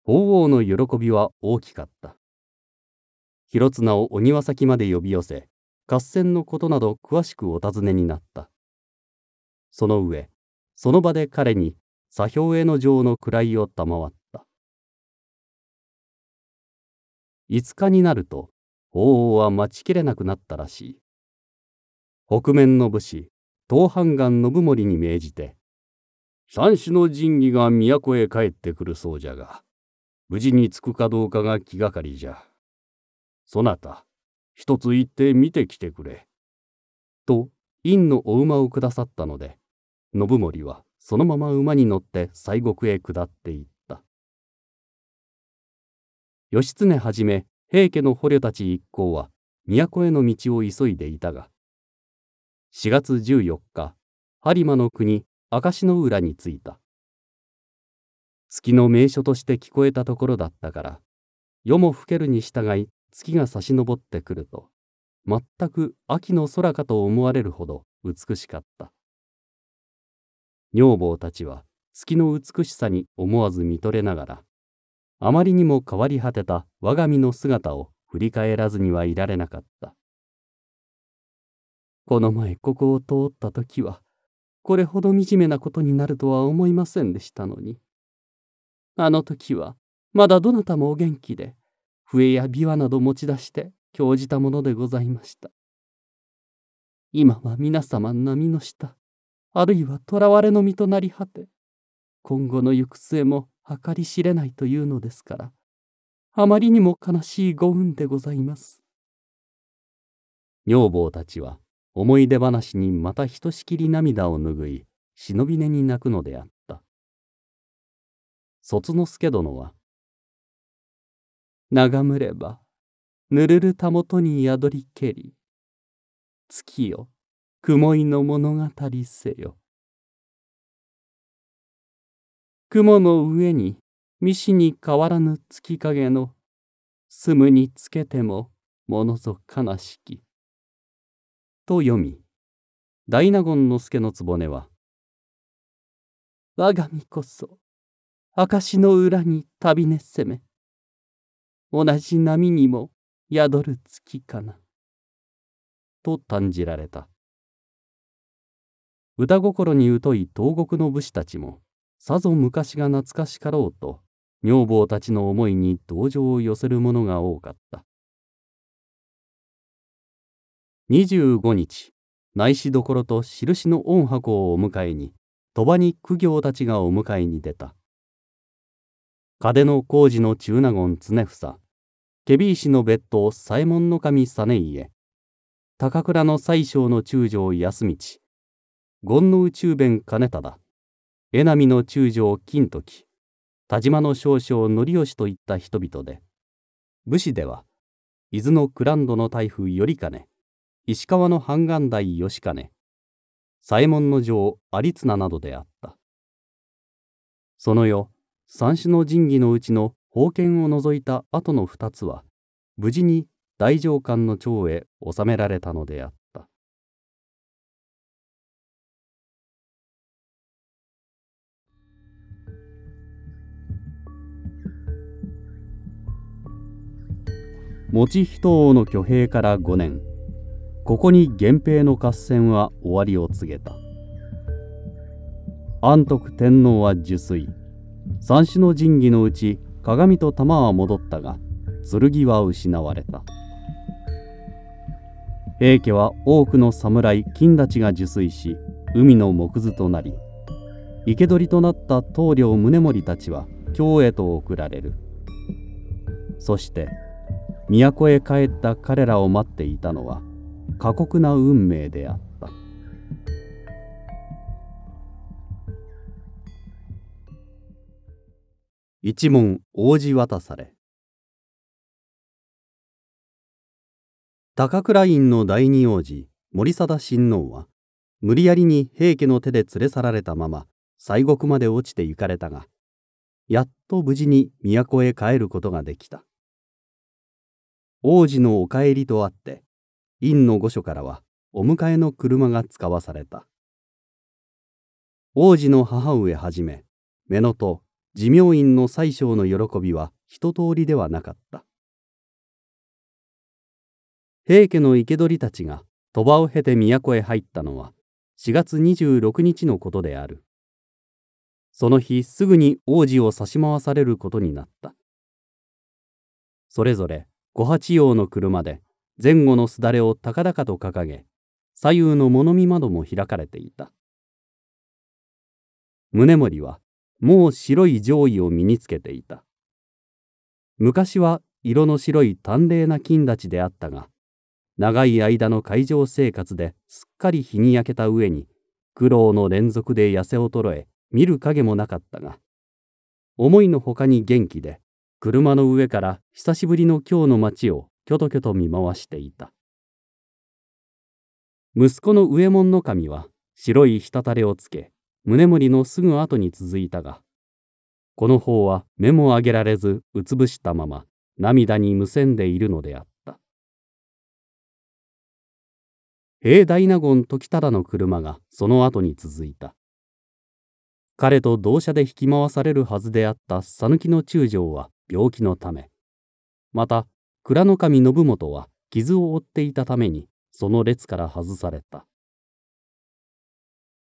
法皇の喜びは大きかった。広綱をお庭先まで呼び寄せ、合戦のことなど詳しくお尋ねになった。その上、その場で彼に左兵への城の位を賜っ5日になると、法皇は待ちきれなくなったらしい。北面の武士、東半岸信盛に命じて、三種の神器が都へ帰ってくるそうじゃが、無事に着くかどうかが気がかりじゃ。そなた、一つ言って見てきてくれ。と、院のお馬をくださったので、信盛はそのまま馬に乗って西国へ下っていった。義経はじめ平家の捕虜たち一行は都への道を急いでいたが4月14日播磨の国明石の浦に着いた。月の名所として聞こえたところだったから夜も更けるに従い月が差し昇ってくると全く秋の空かと思われるほど美しかった。女房たちは月の美しさに思わず見とれながらあまりにも変わり果てた我が身の姿を振り返らずにはいられなかった。この前ここを通った時は、これほど惨めなことになるとは思いませんでしたのに。あの時は、まだどなたもお元気で、笛や琵琶など持ち出して興じたものでございました。今は皆様波の下、あるいは囚われの身となり果て、今後の行く末も計り知れないというのですから、あまりにも悲しいご運でございます。女房たちは思い出話にまたひとしきり涙を拭い、忍び寝に泣くのであった。卒之助殿は、眺むれば、ぬるるたもとに宿りけり、月よ、雲いの物語せよ。雲の上に未死に変わらぬ月影の住むにつけてもものぞ悲しき。と読み大納言の助の局は我が身こそ証の裏に旅熱せめ同じ波にも宿る月かな。と嘆じられた。歌心に疎い東国の武士たちもさぞ昔が懐かしかろうと女房たちの思いに同情を寄せる者が多かった。25日内しどころと印の御箱をお迎えに鳥羽に苦行たちがお迎えに出た。風の工事の中納言常房ケビ石の別当左衛門の神実家高倉の宰相の中将安道権の宇宙弁金忠。江波の中将金時田島の少将則義といった人々で武士では伊豆の蔵人の大夫頼兼石川の半眼台義兼左衛門の城有綱などであった。その夜三種の神器のうちの宝剣を除いた後の二つは無事に大上官の長へ収められたのであった。持人王の挙兵から5年。ここに源平の合戦は終わりを告げた。安徳天皇は受水。三種の神器のうち鏡と玉は戻ったが剣は失われた。平家は多くの侍金太ちが受水し海の木図となり生け捕りとなった棟梁宗盛たちは京へと送られる。そして都へ帰った彼らを待っていたのは過酷な運命であった。一問王子渡され。高倉院の第二王子森貞親王は無理やりに平家の手で連れ去られたまま西国まで落ちて行かれたがやっと無事に都へ帰ることができた。王子のお帰りとあって院の御所からはお迎えの車が使わされた王子の母上はじめ目のと持明院の宰相の喜びは一通りではなかった平家の生け捕りたちが鳥羽を経て都へ入ったのは4月26日のことである。その日すぐに王子を差し回されることになった。それぞれ五八葉の車で前後のすだれを高々と掲げ左右の物見窓も開かれていた。宗盛はもう白い上衣を身につけていた。昔は色の白い淡麗な金立ちであったが長い間の海上生活ですっかり日に焼けた上に苦労の連続で痩せ衰え見る影もなかったが思いのほかに元気で車の上から久しぶりの今日の街をきょときょと見回していた息子の上門の神は白い滴れをつけ宗盛のすぐ後に続いたがこの方は目も上げられずうつぶしたまま涙にむせんでいるのであった平大納言時忠の車がその後に続いた。彼と同車で引き回されるはずであった讃岐の中将は病気のため、また蔵の神信元は傷を負っていたためにその列から外された。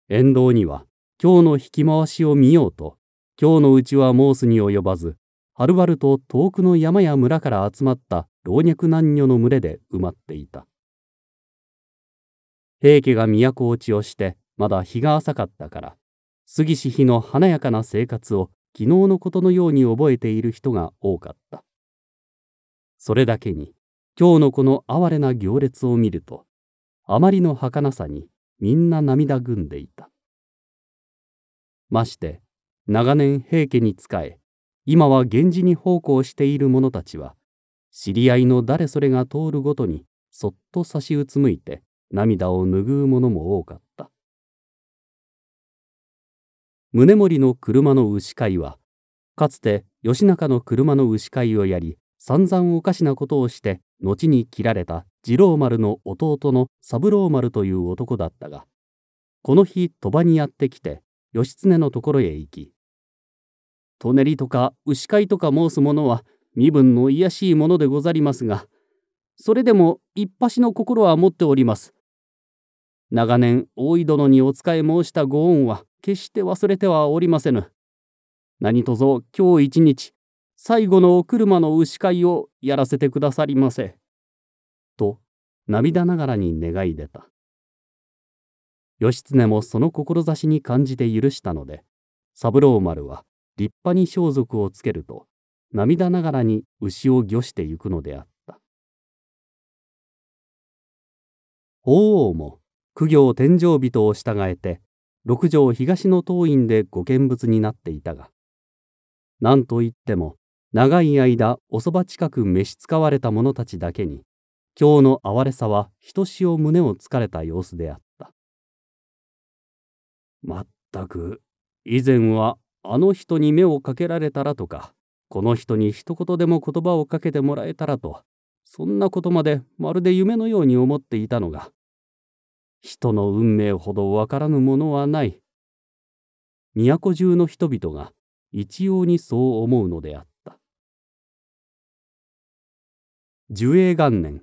沿道には今日の引き回しを見ようと、今日のうちは申すに及ばず、はるばると遠くの山や村から集まった老若男女の群れで埋まっていた。平家が都落ちをしてまだ日が浅かったから杉氏日の華やかな生活を昨日のことのように覚えている人が多かったそれだけに今日のこの哀れな行列を見るとあまりの儚さにみんな涙ぐんでいたまして長年平家に仕え今は源氏に奉公している者たちは知り合いの誰それが通るごとにそっと差しうつむいて涙を拭う者も多かった。宗盛の車の牛飼いは、かつて義仲の車の牛飼いをやり、散々おかしなことをして、後に切られた次郎丸の弟の三郎丸という男だったが、この日鳥羽にやってきて、義経のところへ行き、舎人とか牛飼いとか申す者は身分の卑しいものでござりますが、それでも一橋の心は持っております。長年大井殿にお仕え申したご恩は決して忘れてはおりませぬ。何卒今日一日最後のお車の牛飼いをやらせてくださりませ。と涙ながらに願い出た。義経もその志に感じて許したので三郎丸は立派に装束をつけると涙ながらに牛を御してゆくのであった。法皇も苦行天井人を従えて六条東の当院でご見物になっていたが何といっても長い間おそば近く召し使われた者たちだけに今日の哀れさはひとしお胸をつかれた様子であった。まったく以前はあの人に目をかけられたらとかこの人に一言でも言葉をかけてもらえたらとそんなことまでまるで夢のように思っていたのが人の運命ほどわからぬものはない。都中の人々が一様にそう思うのであった。寿永元年、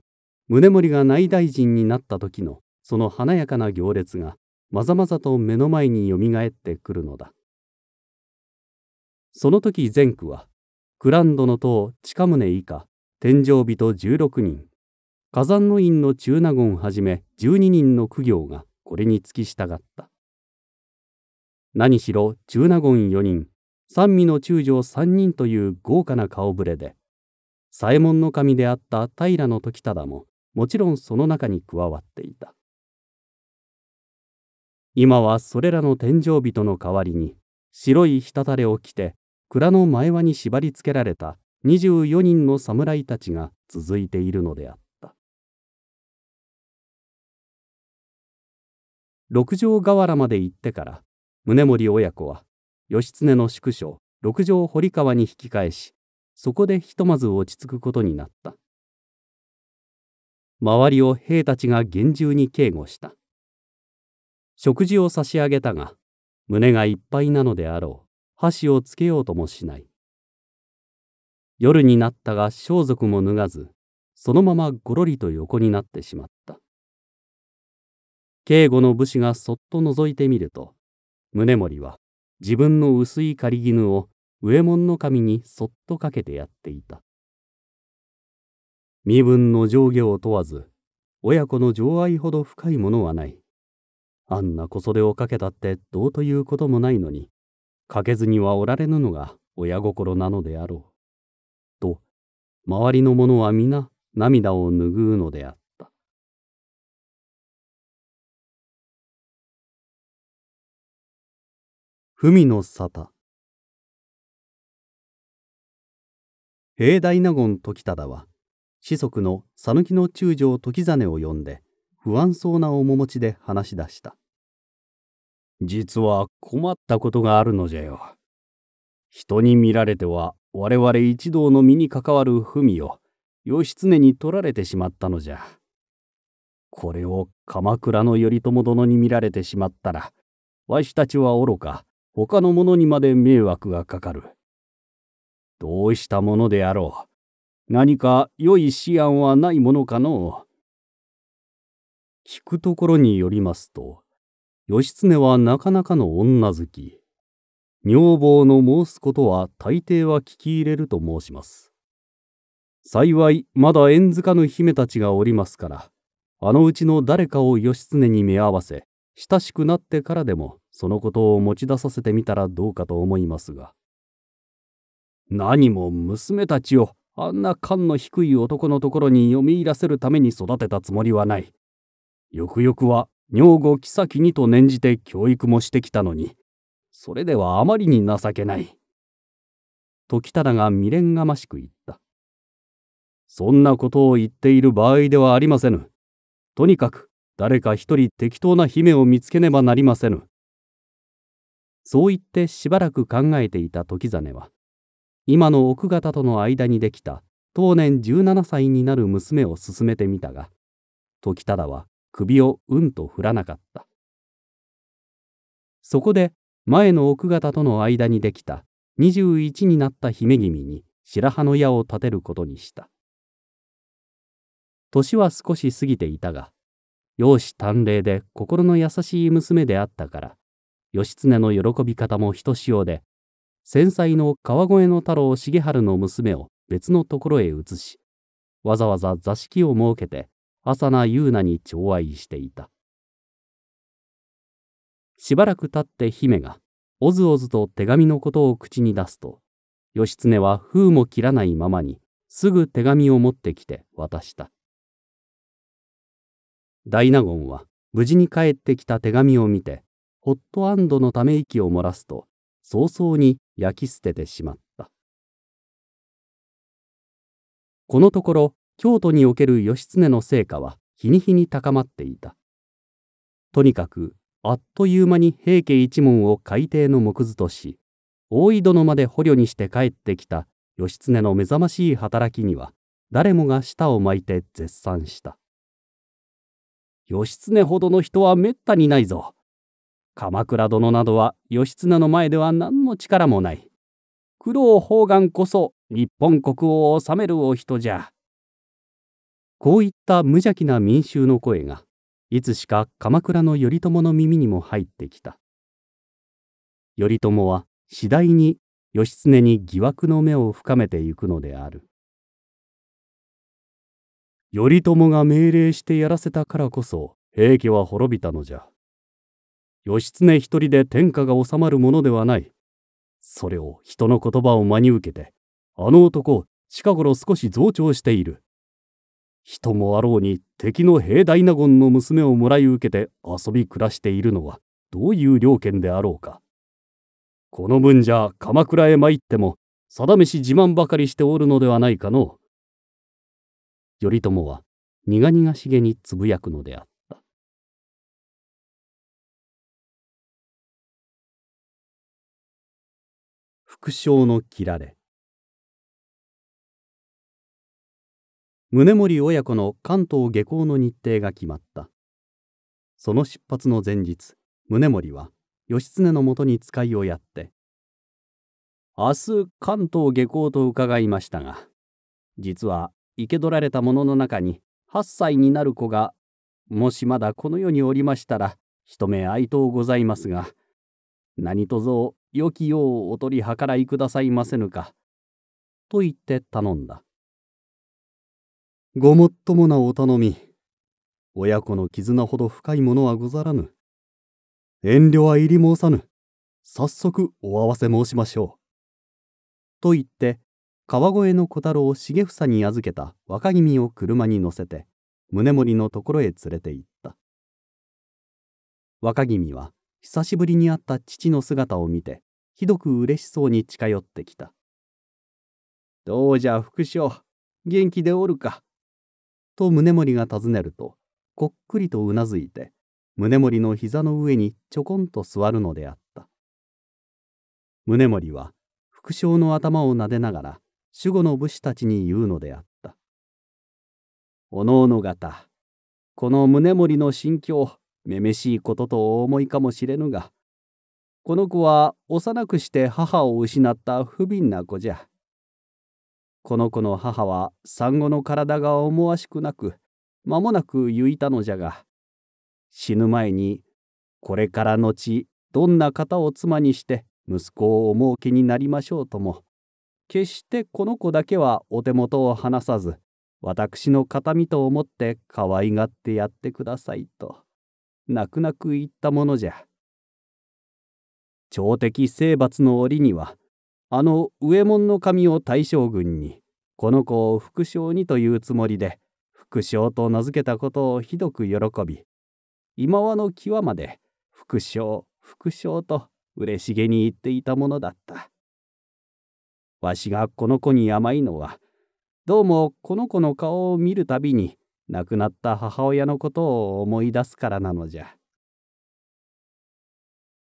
宗盛が内大臣になった時のその華やかな行列がまざまざと目の前によみがえってくるのだ。その時前区は、クランドの塔近宗以下、天井人16人、火山の院の中納言はじめ12人の苦行がこれに付き従った。何しろ中納言4人、三味の中将3人という豪華な顔ぶれで、左衛門の神であった平時忠ももちろんその中に加わっていた。今はそれらの天井人の代わりに白い滴れを着て蔵の前輪に縛り付けられた24人の侍たちが続いているのであった。六条河原まで行ってから宗盛親子は義経の宿所六条堀川に引き返しそこでひとまず落ち着くことになった。周りを兵たちが厳重に警護した。食事を差し上げたが胸がいっぱいなのであろう。箸をつけようともしない。夜になったが装束も脱がずそのままごろりと横になってしまった。警護の武士がそっと覗いてみると宗盛は自分の薄い仮絹を上門の神にそっとかけてやっていた。身分の上下を問わず親子の情愛ほど深いものはない。あんな小袖をかけたってどうということもないのにかけずにはおられぬのが親心なのであろう。と周りの者は皆涙を拭うのであった。文の沙汰。平大納言時忠は子息の讃岐の中将時実を呼んで不安そうな面持ちで話し出した。実は困ったことがあるのじゃよ。人に見られては我々一同の身に関わる文を義経に取られてしまったのじゃ。これを鎌倉の頼朝殿に見られてしまったらわしたちは愚か。他の者にまで迷惑がかかる。どうしたものであろう。何か良い思案はないものかのう聞くところによりますと、義経はなかなかの女好き。女房の申すことは大抵は聞き入れると申します。幸いまだ縁づかぬ姫たちがおりますから、あのうちの誰かを義経に目合わせ、親しくなってからでもそのことを持ち出させてみたらどうかと思いますが。何も娘たちをあんな勘の低い男のところに読み入らせるために育てたつもりはない。よくよくは女房妃にと念じて教育もしてきたのに、それではあまりに情けない。時忠が未練がましく言った。そんなことを言っている場合ではありませぬ。とにかく誰か一人適当な姫を見つけねばなりませぬ。そう言ってしばらく考えていた時実は今の奥方との間にできた当年17歳になる娘を勧めてみたが時忠は首をうんと振らなかったそこで前の奥方との間にできた21になった姫君に白羽の矢を立てることにした年は少し過ぎていたが容姿端麗で心の優しい娘であったから義経の喜び方もひとしおで繊細の川越の太郎重治の娘を別のところへ移しわざわざ座敷を設けて朝名優奈に寵愛していた。しばらく経って姫がおずおずと手紙のことを口に出すと義経は封も切らないままにすぐ手紙を持ってきて渡した。大納言は無事に帰ってきた手紙を見てホットアンドのため息を漏らすと早々に焼き捨ててしまった。このところ京都における義経の成果は日に日に高まっていた。とにかくあっという間に平家一門を海底の木図とし大井殿まで捕虜にして帰ってきた義経の目覚ましい働きには誰もが舌を巻いて絶賛した。義経ほどの人はめったにないぞ。鎌倉殿などは義経の前では何の力もない。九郎方眼こそ日本国を治めるお人じゃ。こういった無邪気な民衆の声がいつしか鎌倉の頼朝の耳にも入ってきた。頼朝は次第に義経に疑惑の目を深めていくのである。頼朝が命令してやらせたからこそ平家は滅びたのじゃ義経一人で天下が収まるものではないそれを人の言葉を真に受けてあの男近頃少し増長している人もあろうに敵の兵大納言の娘をもらい受けて遊び暮らしているのはどういう了見であろうか。この分じゃ鎌倉へ参っても定めし自慢ばかりしておるのではないかの。頼朝は苦々しげにつぶやくのであった。副将の切られ宗盛親子の関東下校の日程が決まった。その出発の前日、宗盛は義経のもとに使いをやって、明日関東下校と伺いましたが、実は生け取られた者の中に8歳になる子が、もしまだこの世におりましたら、一目哀悼ございますが、何とぞ良きようお取り計らいくださいませぬか。と言って頼んだ。ごもっともなお頼み。親子の絆ほど深いものはござらぬ。遠慮は入り申さぬ。早速お合わせ申しましょう。と言って、川越の小太郎重房に預けた若君を車に乗せて、宗盛のところへ連れて行った。若君は久しぶりに会った父の姿を見て、ひどく嬉しそうに近寄ってきた。どうじゃ副将、元気でおるか？と宗盛が尋ねるとこっくりとうなずいて宗盛の膝の上にちょこんと座るのであった宗盛は副将の頭を撫でながら守護の武士たちに言うのであったおのおの方この宗盛の心境めめしいこととお思いかもしれぬがこの子は幼くして母を失った不憫な子じゃ。この子の母は産後の体が思わしくなく間もなく言いたのじゃが死ぬ前にこれから後どんな方を妻にして息子をお儲けになりましょうとも決してこの子だけはお手元を離さず私の形見と思って可愛がってやってくださいと泣く泣く言ったものじゃ。朝敵征伐の折にはあの上門の神を大将軍にこの子を副将にというつもりで副将と名付けたことをひどく喜び今はの際まで副将副将と嬉しげに言っていたものだったわしがこの子に甘いのはどうもこの子の顔を見るたびに亡くなった母親のことを思い出すからなのじゃ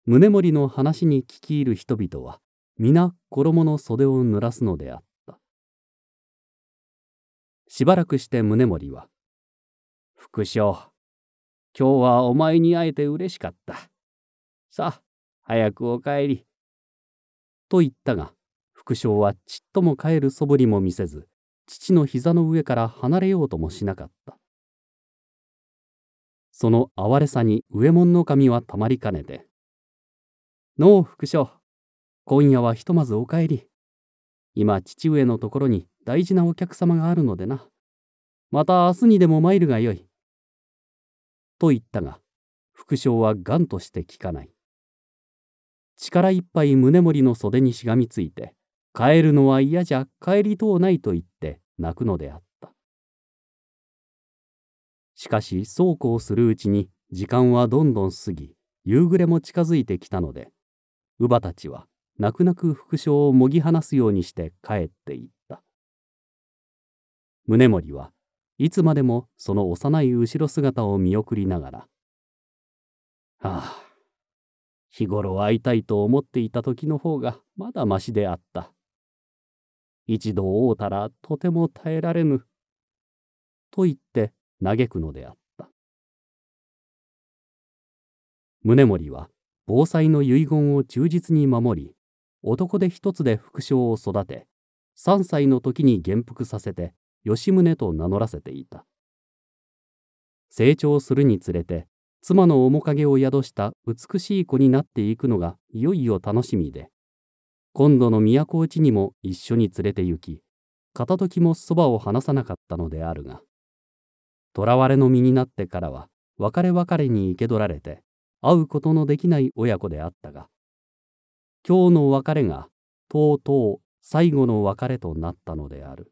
宗盛の話に聞き入る人々は皆衣の袖を濡らすのであった。しばらくして宗盛は、副将、今日はお前に会えて嬉しかった。さあ、早くお帰り。と言ったが、副将はちっとも帰る素振りも見せず、父の膝の上から離れようともしなかった。その哀れさに上門の神はたまりかねて、のう副将、今夜はひとまずお帰り。今、父上のところに大事なお客様があるのでな。また明日にでも参るがよい。と言ったが、副将は頑として聞かない。力いっぱい宗盛の袖にしがみついて、帰るのは嫌じゃ帰りとうないと言って泣くのであった。しかしそうこうするうちに時間はどんどん過ぎ、夕暮れも近づいてきたので乳母たちは泣く泣く副将をもぎ離すようにして帰っていった宗盛はいつまでもその幼い後ろ姿を見送りながら「はあ日頃会いたいと思っていた時の方がまだましであった。一度会うたらとても耐えられぬ。と言って嘆くのであった。宗盛は防災の遺言を忠実に守り、男で一つで副将を育て、3歳の時に元服させて吉宗と名乗らせていた。成長するにつれて妻の面影を宿した美しい子になっていくのがいよいよ楽しみで今度の都落ちにも一緒に連れて行き片時もそばを離さなかったのであるが囚われの身になってからは別れ別れに生け取られて会うことのできない親子であったが今日の別れがとうとう最後の別れとなったのである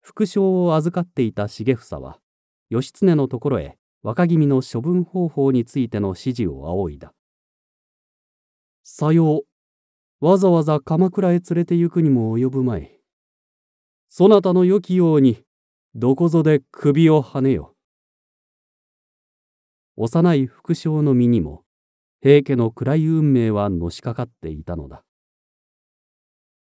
副将を預かっていた重房は義経のところへ若君の処分方法についての指示を仰いだ。さよう、わざわざ鎌倉へ連れて行くにも及ぶまい。そなたの良きように、どこぞで首をはねよ。幼い副将の身にも、平家の暗い運命はのしかかっていたのだ。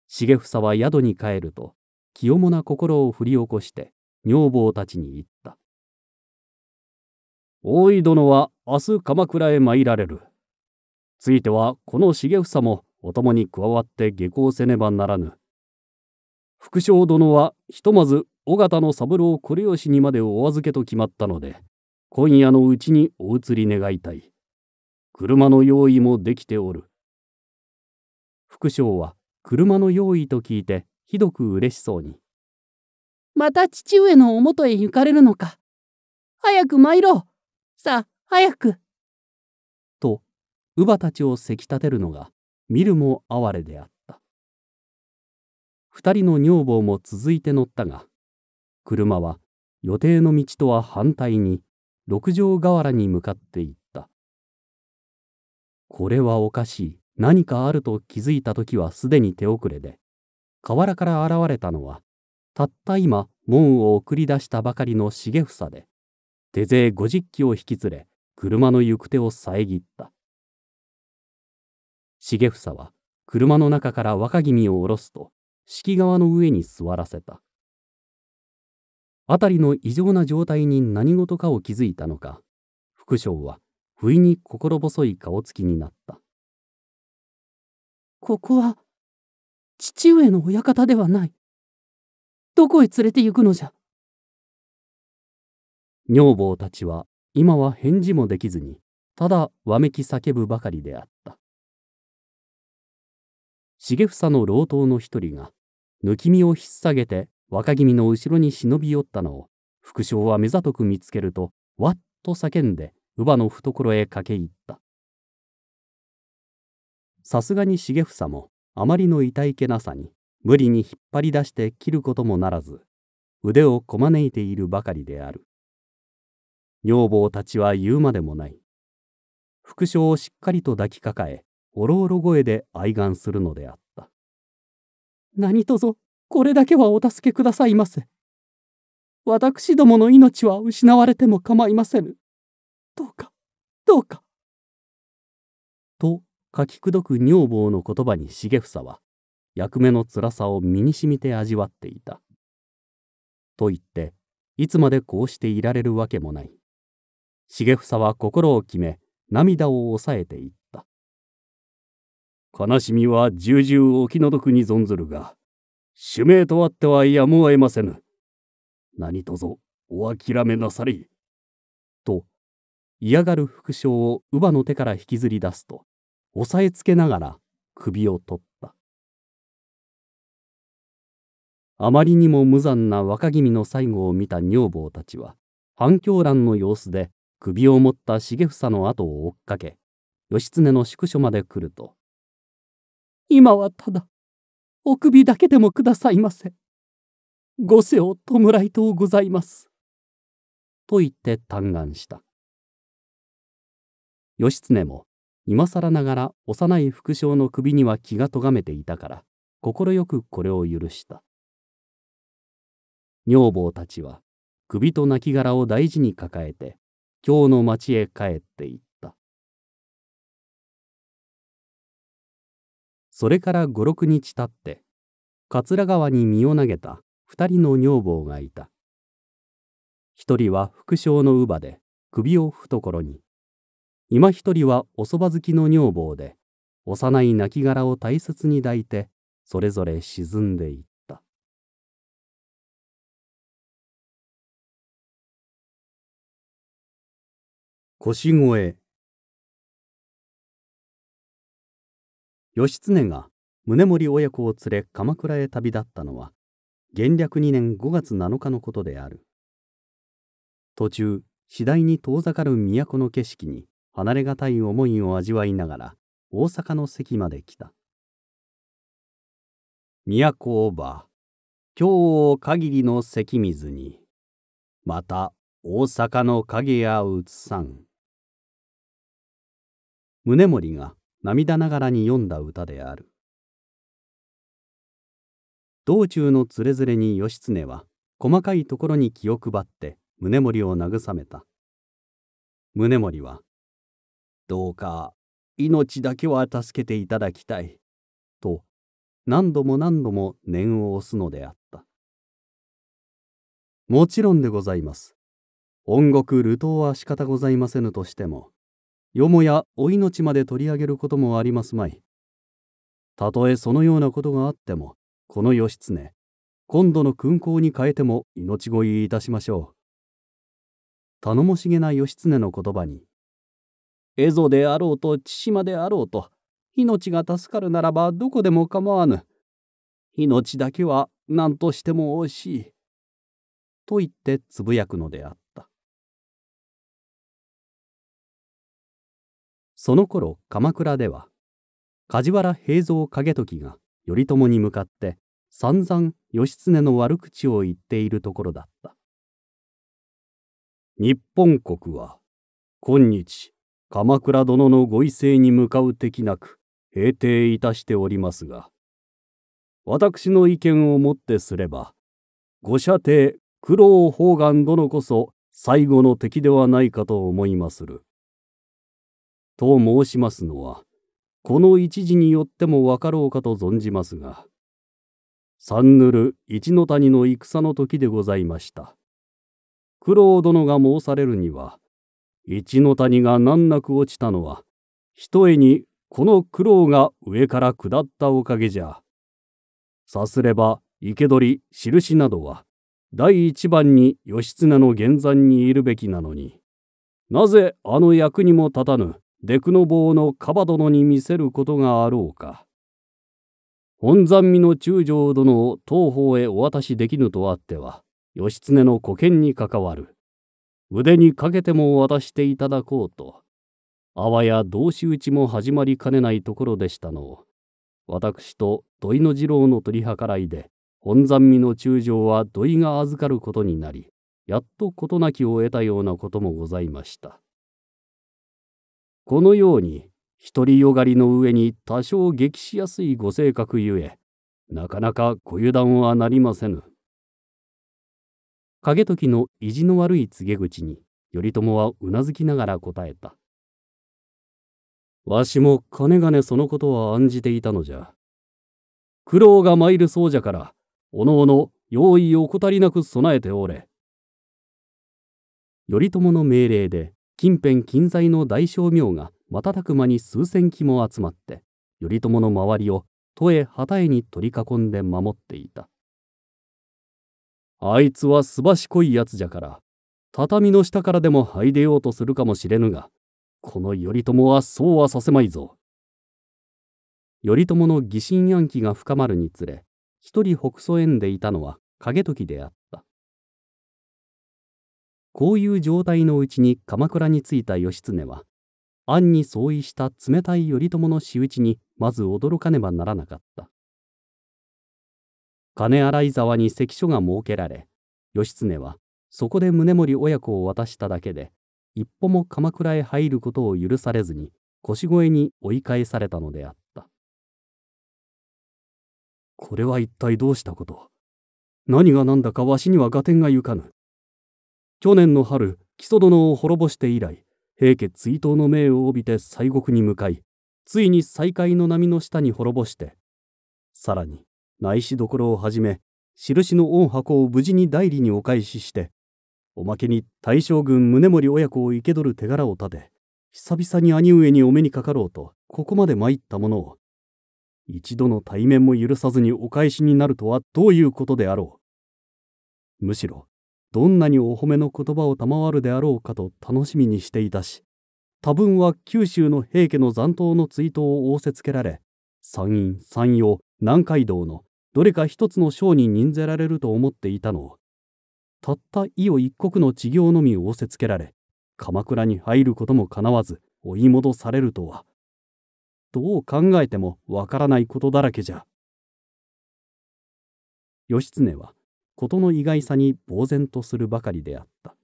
重房は宿に帰ると、清もな心を振り起こして、女房たちに言った。大井殿は明日鎌倉へ参られる。ついてはこの重房もお供に加わって下校せねばならぬ。副将殿はひとまず尾形の三郎惟吉にまでお預けと決まったので、今夜のうちにお移り願いたい。車の用意もできておる。副将は車の用意と聞いてひどく嬉しそうに。また父上のおもとへ行かれるのか。早く参ろう。さあ、早く。乳母たちをせき立てるのが、見るも哀れであった。二人の女房も続いて乗ったが、車は予定の道とは反対に、六条河原に向かっていった。これはおかしい、何かあると気づいた時はすでに手遅れで、河原から現れたのは、たった今門を送り出したばかりの重房で、手勢50機を引き連れ車の行く手を遮った重房は車の中から若君を下ろすと敷川の上に座らせた。辺りの異常な状態に何事かを気づいたのか副将は不意に心細い顔つきになった。ここは父上の親方ではない。どこへ連れて行くのじゃ。女房たちは今は返事もできずにただわめき叫ぶばかりであった重房の老頭の一人が抜き身を引っ提げて若君の後ろに忍び寄ったのを副将は目ざとく見つけるとわっと叫んで乳母の懐へ駆け入ったさすがに重房もあまりの痛いけなさに無理に引っ張り出して切ることもならず腕をこまねいているばかりである女房たちは言うまでもない。副将をしっかりと抱きかかえ、おろおろ声で哀願するのであった。何卒、これだけはお助けくださいませ。私どもの命は失われても構いませぬ。どうか、どうか。と書きくどく女房の言葉に重房は、役目の辛さを身にしみて味わっていた。と言って、いつまでこうしていられるわけもない。重房は心を決め涙を抑えていった悲しみは重々お気の毒に存ずるが主命とあってはやむを得ませぬ。何とぞお諦めなされと嫌がる副将を乳母の手から引きずり出すと押さえつけながら首を取った。あまりにも無残な若君の最後を見た女房たちは反響乱の様子で首を持った重房の後を追っかけ義経の宿所まで来ると「今はただお首だけでもくださいませ。ご世を弔いとうございます」と言って嘆願した。義経も今更ながら幼い副将の首には気がとがめていたから快くこれを許した。女房たちは首と亡骸を大事に抱えて京の町へ帰っていった。それから五六日たって桂川に身を投げた二人の女房がいた。一人は副将の乳母で首を懐に。今一人はおそば好きの女房で幼い亡骸を大切に抱いてそれぞれ沈んでいった。腰越義経が宗盛親子を連れ鎌倉へ旅立ったのは元暦2年5月7日のことである。途中次第に遠ざかる都の景色に離れがたい思いを味わいながら大阪の関まで来た。都をば今日を限りの関水にまた大阪の影や映さん。宗盛が涙ながらに読んだ歌である。道中のつれづれに義経は細かいところに気を配って宗盛を慰めた。宗盛は「どうか命だけは助けていただきたい」と何度も何度も念を押すのであった。もちろんでございます。恩国流頭は仕方ございませぬとしてもよもやお命まで取り上げることもありますまい。たとえそのようなことがあってもこの義経今度の勲功に変えても命乞いいたしましょう。頼もしげな義経の言葉に蝦夷であろうと千島であろうと命が助かるならばどこでも構わぬ。命だけは何としても惜しい。と言ってつぶやくのであった。その頃鎌倉では梶原平蔵景時が頼朝に向かって散々義経の悪口を言っているところだった日本国は今日鎌倉殿のご威勢に向かう敵なく平定いたしておりますが私の意見をもってすればご舎弟九郎宝願殿こそ最後の敵ではないかと思いまする。と申しますのはこの一時によっても分かろうかと存じますが三ぬる一の谷の戦の時でございました。九郎殿が申されるには一の谷が難なく落ちたのはひとえにこの苦労が上から下ったおかげじゃ。さすれば生け捕り印などは第一番に義経の現山にいるべきなのになぜあの役にも立たぬ？デクノ坊のカバ殿に見せることがあろうか。本山見の中将殿を東方へお渡しできぬとあっては義経の保険に関わる。腕にかけても渡していただこうと。あわや同士討ちも始まりかねないところでしたのを。私と土井の次郎の取り計らいで、本山見の中将は土井が預かることになり、やっと事なきを得たようなこともございました。このように、独りよがりの上に多少激しやすいご性格ゆえ、なかなかご油断はなりませぬ。景時の意地の悪い告げ口に頼朝はうなずきながら答えた。わしもかねがねそのことは案じていたのじゃ。苦労が参るそうじゃから、おのおの用意を怠りなく備えておれ。頼朝の命令で近辺近在の大将名が瞬く間に数千機も集まって頼朝の周りを都へ旗へに取り囲んで守っていた。あいつはすばしこいやつじゃから、畳の下からでも這い出ようとするかもしれぬが、この頼朝はそうはさせまいぞ。頼朝の疑心暗鬼が深まるにつれ、一人北総縁でいたのは景時であった。こういう状態のうちに鎌倉に着いた義経は、暗に相違した冷たい頼朝の仕打ちにまず驚かねばならなかった。金洗沢に関所が設けられ義経はそこで宗盛親子を渡しただけで一歩も鎌倉へ入ることを許されずに腰越に追い返されたのであった。これは一体どうしたこと？何が何だかわしには合点がゆかぬ。去年の春木曽殿を滅ぼして以来平家追悼の命を帯びて西国に向かいついに再会の波の下に滅ぼしてさらに内しどころをはじめ印の御箱を無事に代理にお返ししておまけに大将軍宗盛親子を生け取る手柄を立て久々に兄上にお目にかかろうとここまで参ったものを一度の対面も許さずにお返しになるとはどういうことであろう。むしろどんなにお褒めの言葉を賜るであろうかと楽しみにしていたし多分は九州の平家の残党の追悼を仰せつけられ山陰山陽南海道のどれか一つの省に任ぜられると思っていたのをたった伊予一国の治業のみ仰せつけられ鎌倉に入ることもかなわず追い戻されるとはどう考えてもわからないことだらけじゃ。義経は事の意外さに呆然とするばかりであった。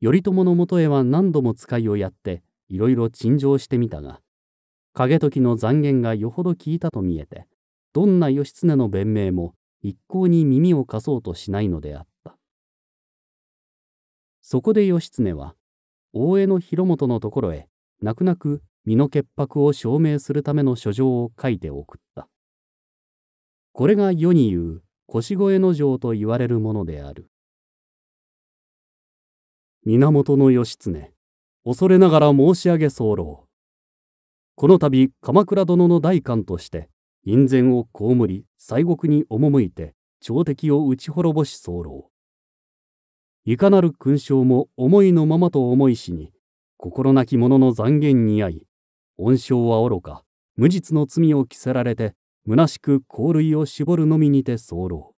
頼朝のもとへは何度も使いをやっていろいろ陳情してみたが景時の残言がよほど聞いたと見えてどんな義経の弁明も一向に耳を貸そうとしないのであった。そこで義経は大江の広元のところへ泣く泣く身の潔白を証明するための書状を書いて送った。これが世に言う腰越の城と言われるものである。源義経恐れながら申し上げ候。この度鎌倉殿の代官として院前を被り西国に赴いて朝敵を打ち滅ぼし候。いかなる勲章も思いのままと思いしに心なき者の残言に遭い恩賞は愚か無実の罪を着せられて虚しく香類を絞るのみにて候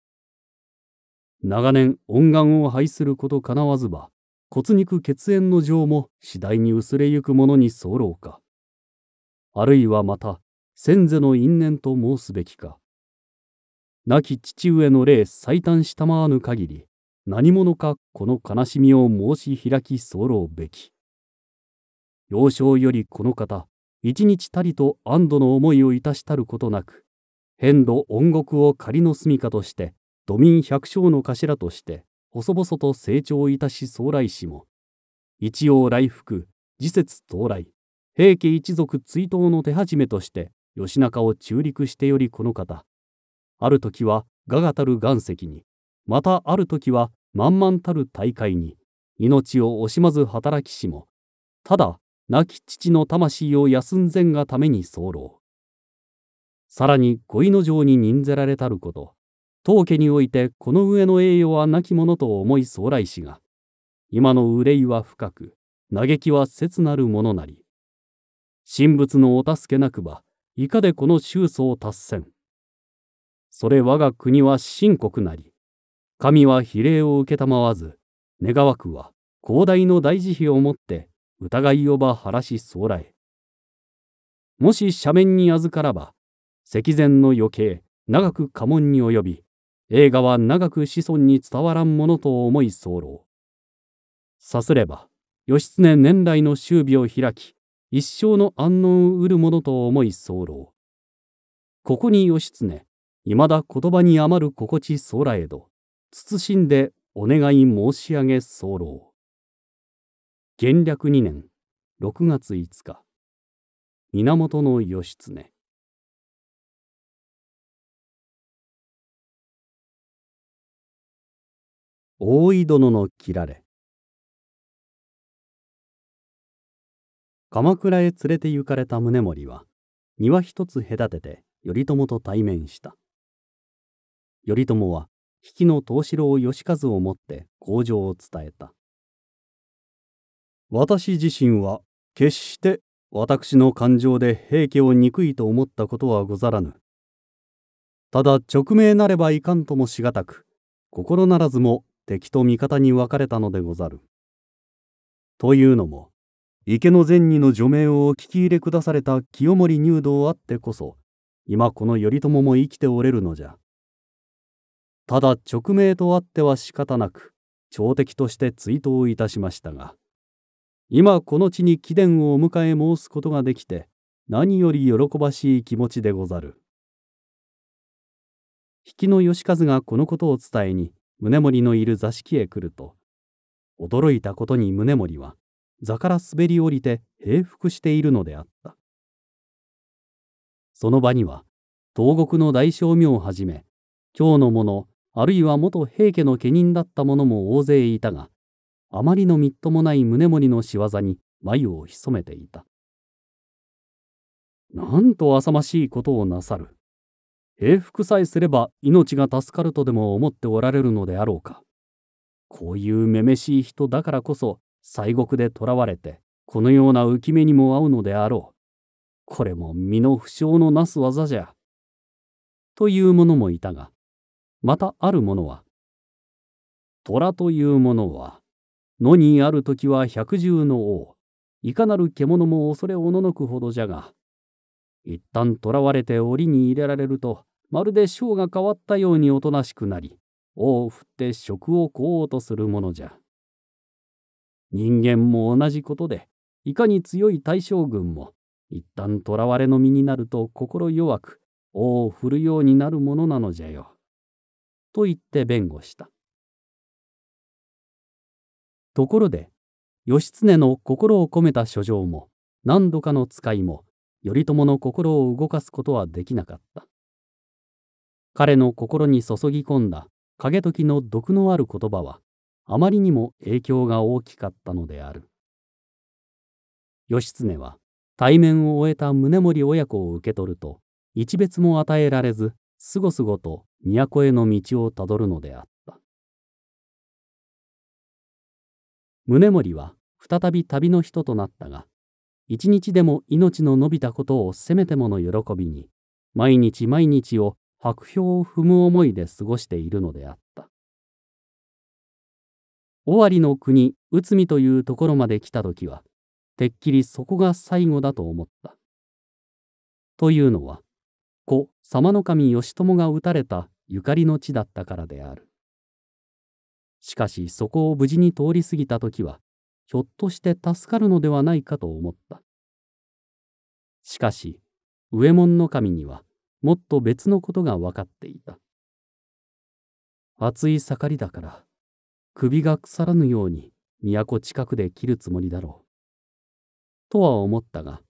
長年恩願を拝することかなわずば骨肉血縁の情も次第に薄れゆくものに候か。あるいはまた先祖の因縁と申すべきか。亡き父上の霊最短したまわぬ限り何者かこの悲しみを申し開き候べき。幼少よりこの方一日たりと安堵の思いをいたしたることなく変度恩国を仮の住みかとして土民百姓の頭として細々と成長いたし総来しも一応来福次節到来平家一族追悼の手始めとして義仲を中陸してよりこの方。ある時は我がたる岩石にまたある時は満々たる大会に命を惜しまず働きしもただ亡き父の魂を休んぜんがために候。さらに恋の城に任ぜられたること。当家においてこの上の栄誉はなきものと思い総来しが今の憂いは深く嘆きは切なるものなり神仏のお助けなくばいかでこの宗祖を達せん。それ我が国は深刻なり神は比例を承わず願わくは広大の大慈悲をもって疑いをば晴らし総来もし斜面に預からば石前の余計長く家紋に及び映画は長く子孫に伝わらんものと思い候。さすれば義経年来の終尾を開き一生の安穏を得るものと思い候。ここに義経いまだ言葉に余る心地空へど謹んでお願い申し上げ候。元暦2年6月5日源義経。大井殿の切られ。鎌倉へ連れて行かれた宗盛は庭一つ隔てて頼朝と対面した。頼朝は比企の藤四郎義和をもって口上を伝えた。私自身は決して私の感情で平家を憎いと思ったことはござらぬ。ただ直命なればいかんともしがたく心ならずも敵と味方に分かれたのでござる。というのも池の前にの除名をお聞き入れくだされた清盛入道あってこそ今この頼朝も生きておれるのじゃ。ただ直命とあっては仕方なく朝敵として追悼いたしましたが今この地に貴殿をお迎え申すことができて何より喜ばしい気持ちでござる。引きの義和がこのことを伝えに宗盛のいる座敷へ来ると驚いたことに宗盛は座から滑り降りて平服しているのであった。その場には東国の大将名をはじめ今日の者あるいは元平家の家人だった者も大勢いたがあまりのみっともない宗盛の仕業に眉を潜めていた。なんと浅ましいことをなさる。平服さえすれば命が助かるとでも思っておられるのであろうか。こういうめめしい人だからこそ西国で囚われてこのような浮き目にも合うのであろう。これも身の不詳のなす技じゃ。という者もいたが、またある者は、虎というものは、野にある時は百獣の王、いかなる獣も恐れおののくほどじゃが、一旦囚われて檻に入れられると、まるで章が変わったようにおとなしくなり、尾を振って食を食おうとするものじゃ。人間も同じことで、いかに強い大将軍も、一旦囚われの身になると心弱く、尾を振るようになるものなのじゃよ。と言って弁護した。ところで、義経の心を込めた書状も、何度かの使いも、頼朝の心を動かすことはできなかった。彼の心に注ぎ込んだ景時の毒のある言葉は、あまりにも影響が大きかったのである。義経は対面を終えた宗盛親子を受け取ると、一別も与えられず、すごすごと都への道をたどるのであった。宗盛は再び旅の人となったが、一日でも命の伸びたことをせめてもの喜びに、毎日毎日を白氷を踏む思いで過ごしているのであった。尾張の国内海というところまで来た時は、てっきりそこが最後だと思った。というのは、故様の神義朝が討たれたゆかりの地だったからである。しかしそこを無事に通り過ぎた時は、ひょっとして助かるのではないかと思った。しかし、上門の神にはもっと別のことが分かっていた。熱い盛りだから、首が腐らぬように都近くで切るつもりだろう。とは思ったが、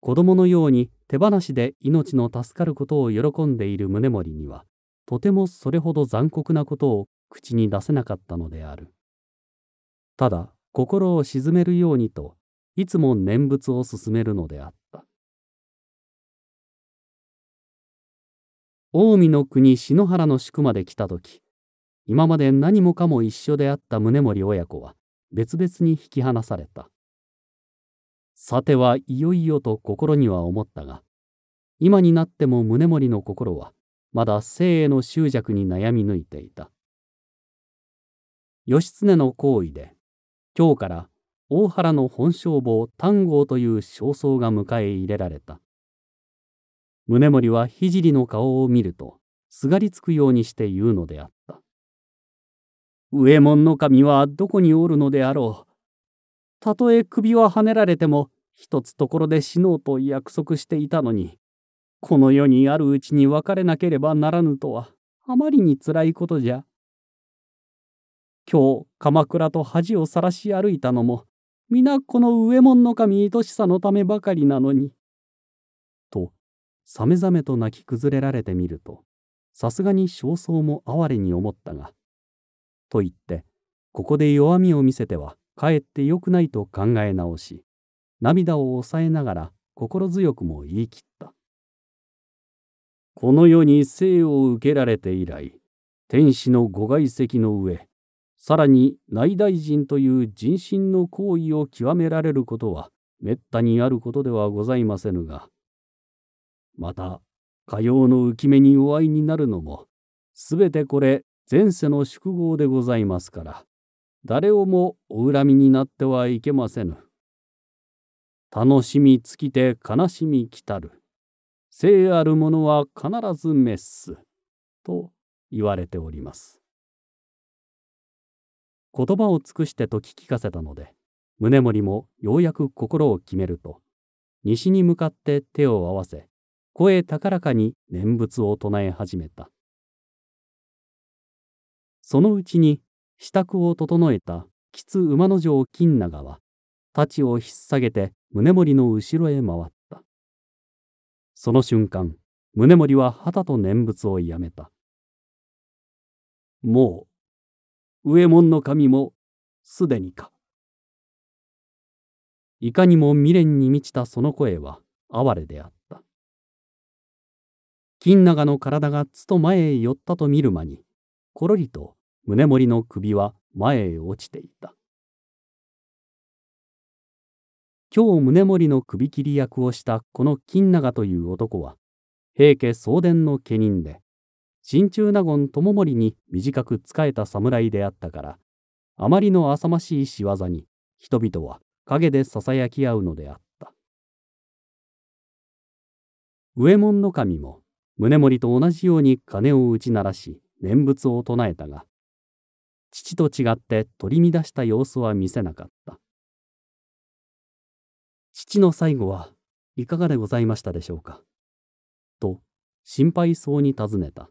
子供のように手放しで命の助かることを喜んでいる宗盛には、とてもそれほど残酷なことを口に出せなかったのである。ただ、心を鎮めるようにといつも念仏を進めるのであった。近江の国篠原の宿まで来た時今まで何もかも一緒であった宗盛親子は別々に引き離された。さてはいよいよと心には思ったが今になっても宗盛の心はまだ生への執着に悩み抜いていた。義経の行為で今日から大原の本消防丹号という焦燥が迎え入れられた。宗盛は聖の顔を見るとすがりつくようにして言うのであった。上門の神はどこにおるのであろう。たとえ首ははねられても一つところで死のうと約束していたのに、この世にあるうちに別れなければならぬとはあまりにつらいことじゃ。今日鎌倉と恥をさらし歩いたのも皆この上門の神愛しさのためばかりなのに。さめざめと泣き崩れられてみるとさすがに焦燥も哀れに思ったがと言ってここで弱みを見せてはかえってよくないと考え直し涙を抑えながら心強くも言い切った。この世に生を受けられて以来天使のご外籍の上さらに内大臣という人心の行為を極められることはめったにあることではございませぬが、また、かようの浮き目にお会いになるのも、すべてこれ前世の宿業でございますから、誰をもお恨みになってはいけませぬ。楽しみ尽きて悲しみ来たる。生ある者は必ず滅す。と言われております。言葉を尽くしてと聞き聞かせたので宗盛もようやく心を決めると西に向かって手を合わせ声高らかに念仏を唱え始めた。そのうちに支度を整えた吉馬の城金長は太刀を引っ提げて宗盛の後ろへ回った。その瞬間宗盛は旗と念仏をやめた。もう上門の神もすでにか。いかにも未練に満ちたその声は哀れであった。金長の体がつと前へ寄ったと見る間にころりと宗盛の首は前へ落ちていた。今日宗盛の首切り役をしたこの金長という男は平家送電の家人で真鍮納言友盛に短く仕えた侍であったからあまりの浅ましい仕業に人々は陰でささやき合うのであった。上門の神も宗盛と同じように鐘を打ち鳴らし念仏を唱えたが父と違って取り乱した様子は見せなかった父の最後はいかがでございましたでしょうか？と心配そうに尋ねた。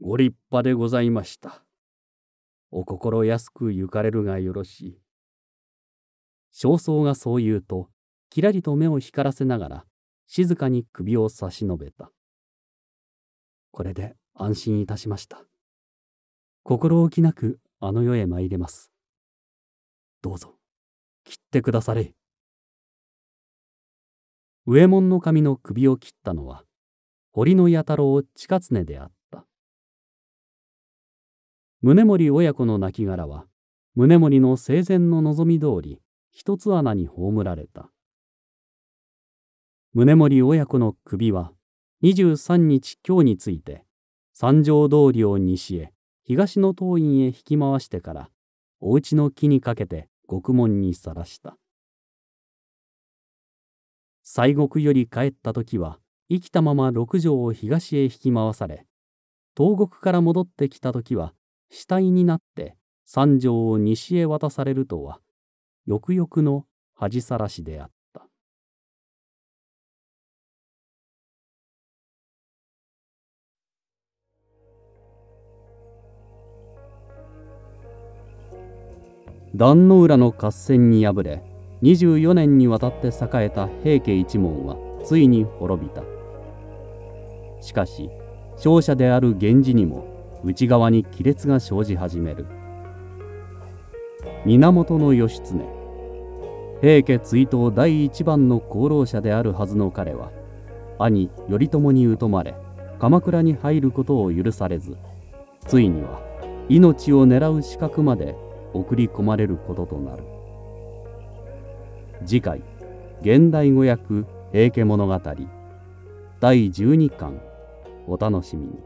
ご立派でございました。お心安く行かれるがよろしい。正僧がそう言うと、きらりと目を光らせながら、静かに首を差し伸べた。これで安心いたしました。心置きなくあの世へ参れます。どうぞ。切ってくだされ。上門の神の首を切ったのは、堀の弥太郎近常であった。宗盛親子の亡骸は、宗盛の生前の望み通り、一つ穴に葬られた。宗盛親子の首は、23日今日について、三条通りを西へ、東の当院へ引き回してから、お家の木にかけて獄門にさらした。西国より帰った時は生きたまま六条を東へ引き回され東国から戻ってきた時は死体になって三条を西へ渡されるとはよくよくの恥さらしであった。壇の浦の合戦に敗れ24年にわたって栄えた平家一門はついに滅びた。しかし勝者である源氏にも内側に亀裂が生じ始める。源義経平家追悼第一番の功労者であるはずの彼は兄頼朝に疎まれ鎌倉に入ることを許されずついには命を狙う資格まで送り込まれることとなる。次回現代語訳平家物語第12巻お楽しみに。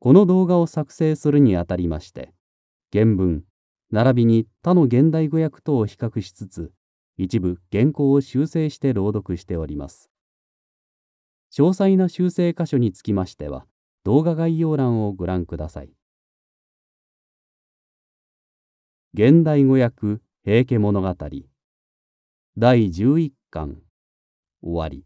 この動画を作成するにあたりまして原文並びに他の現代語訳とを比較しつつ一部原稿を修正して朗読しております。詳細な修正箇所につきましては動画概要欄をご覧ください。現代語訳平家物語。第11巻。終わり。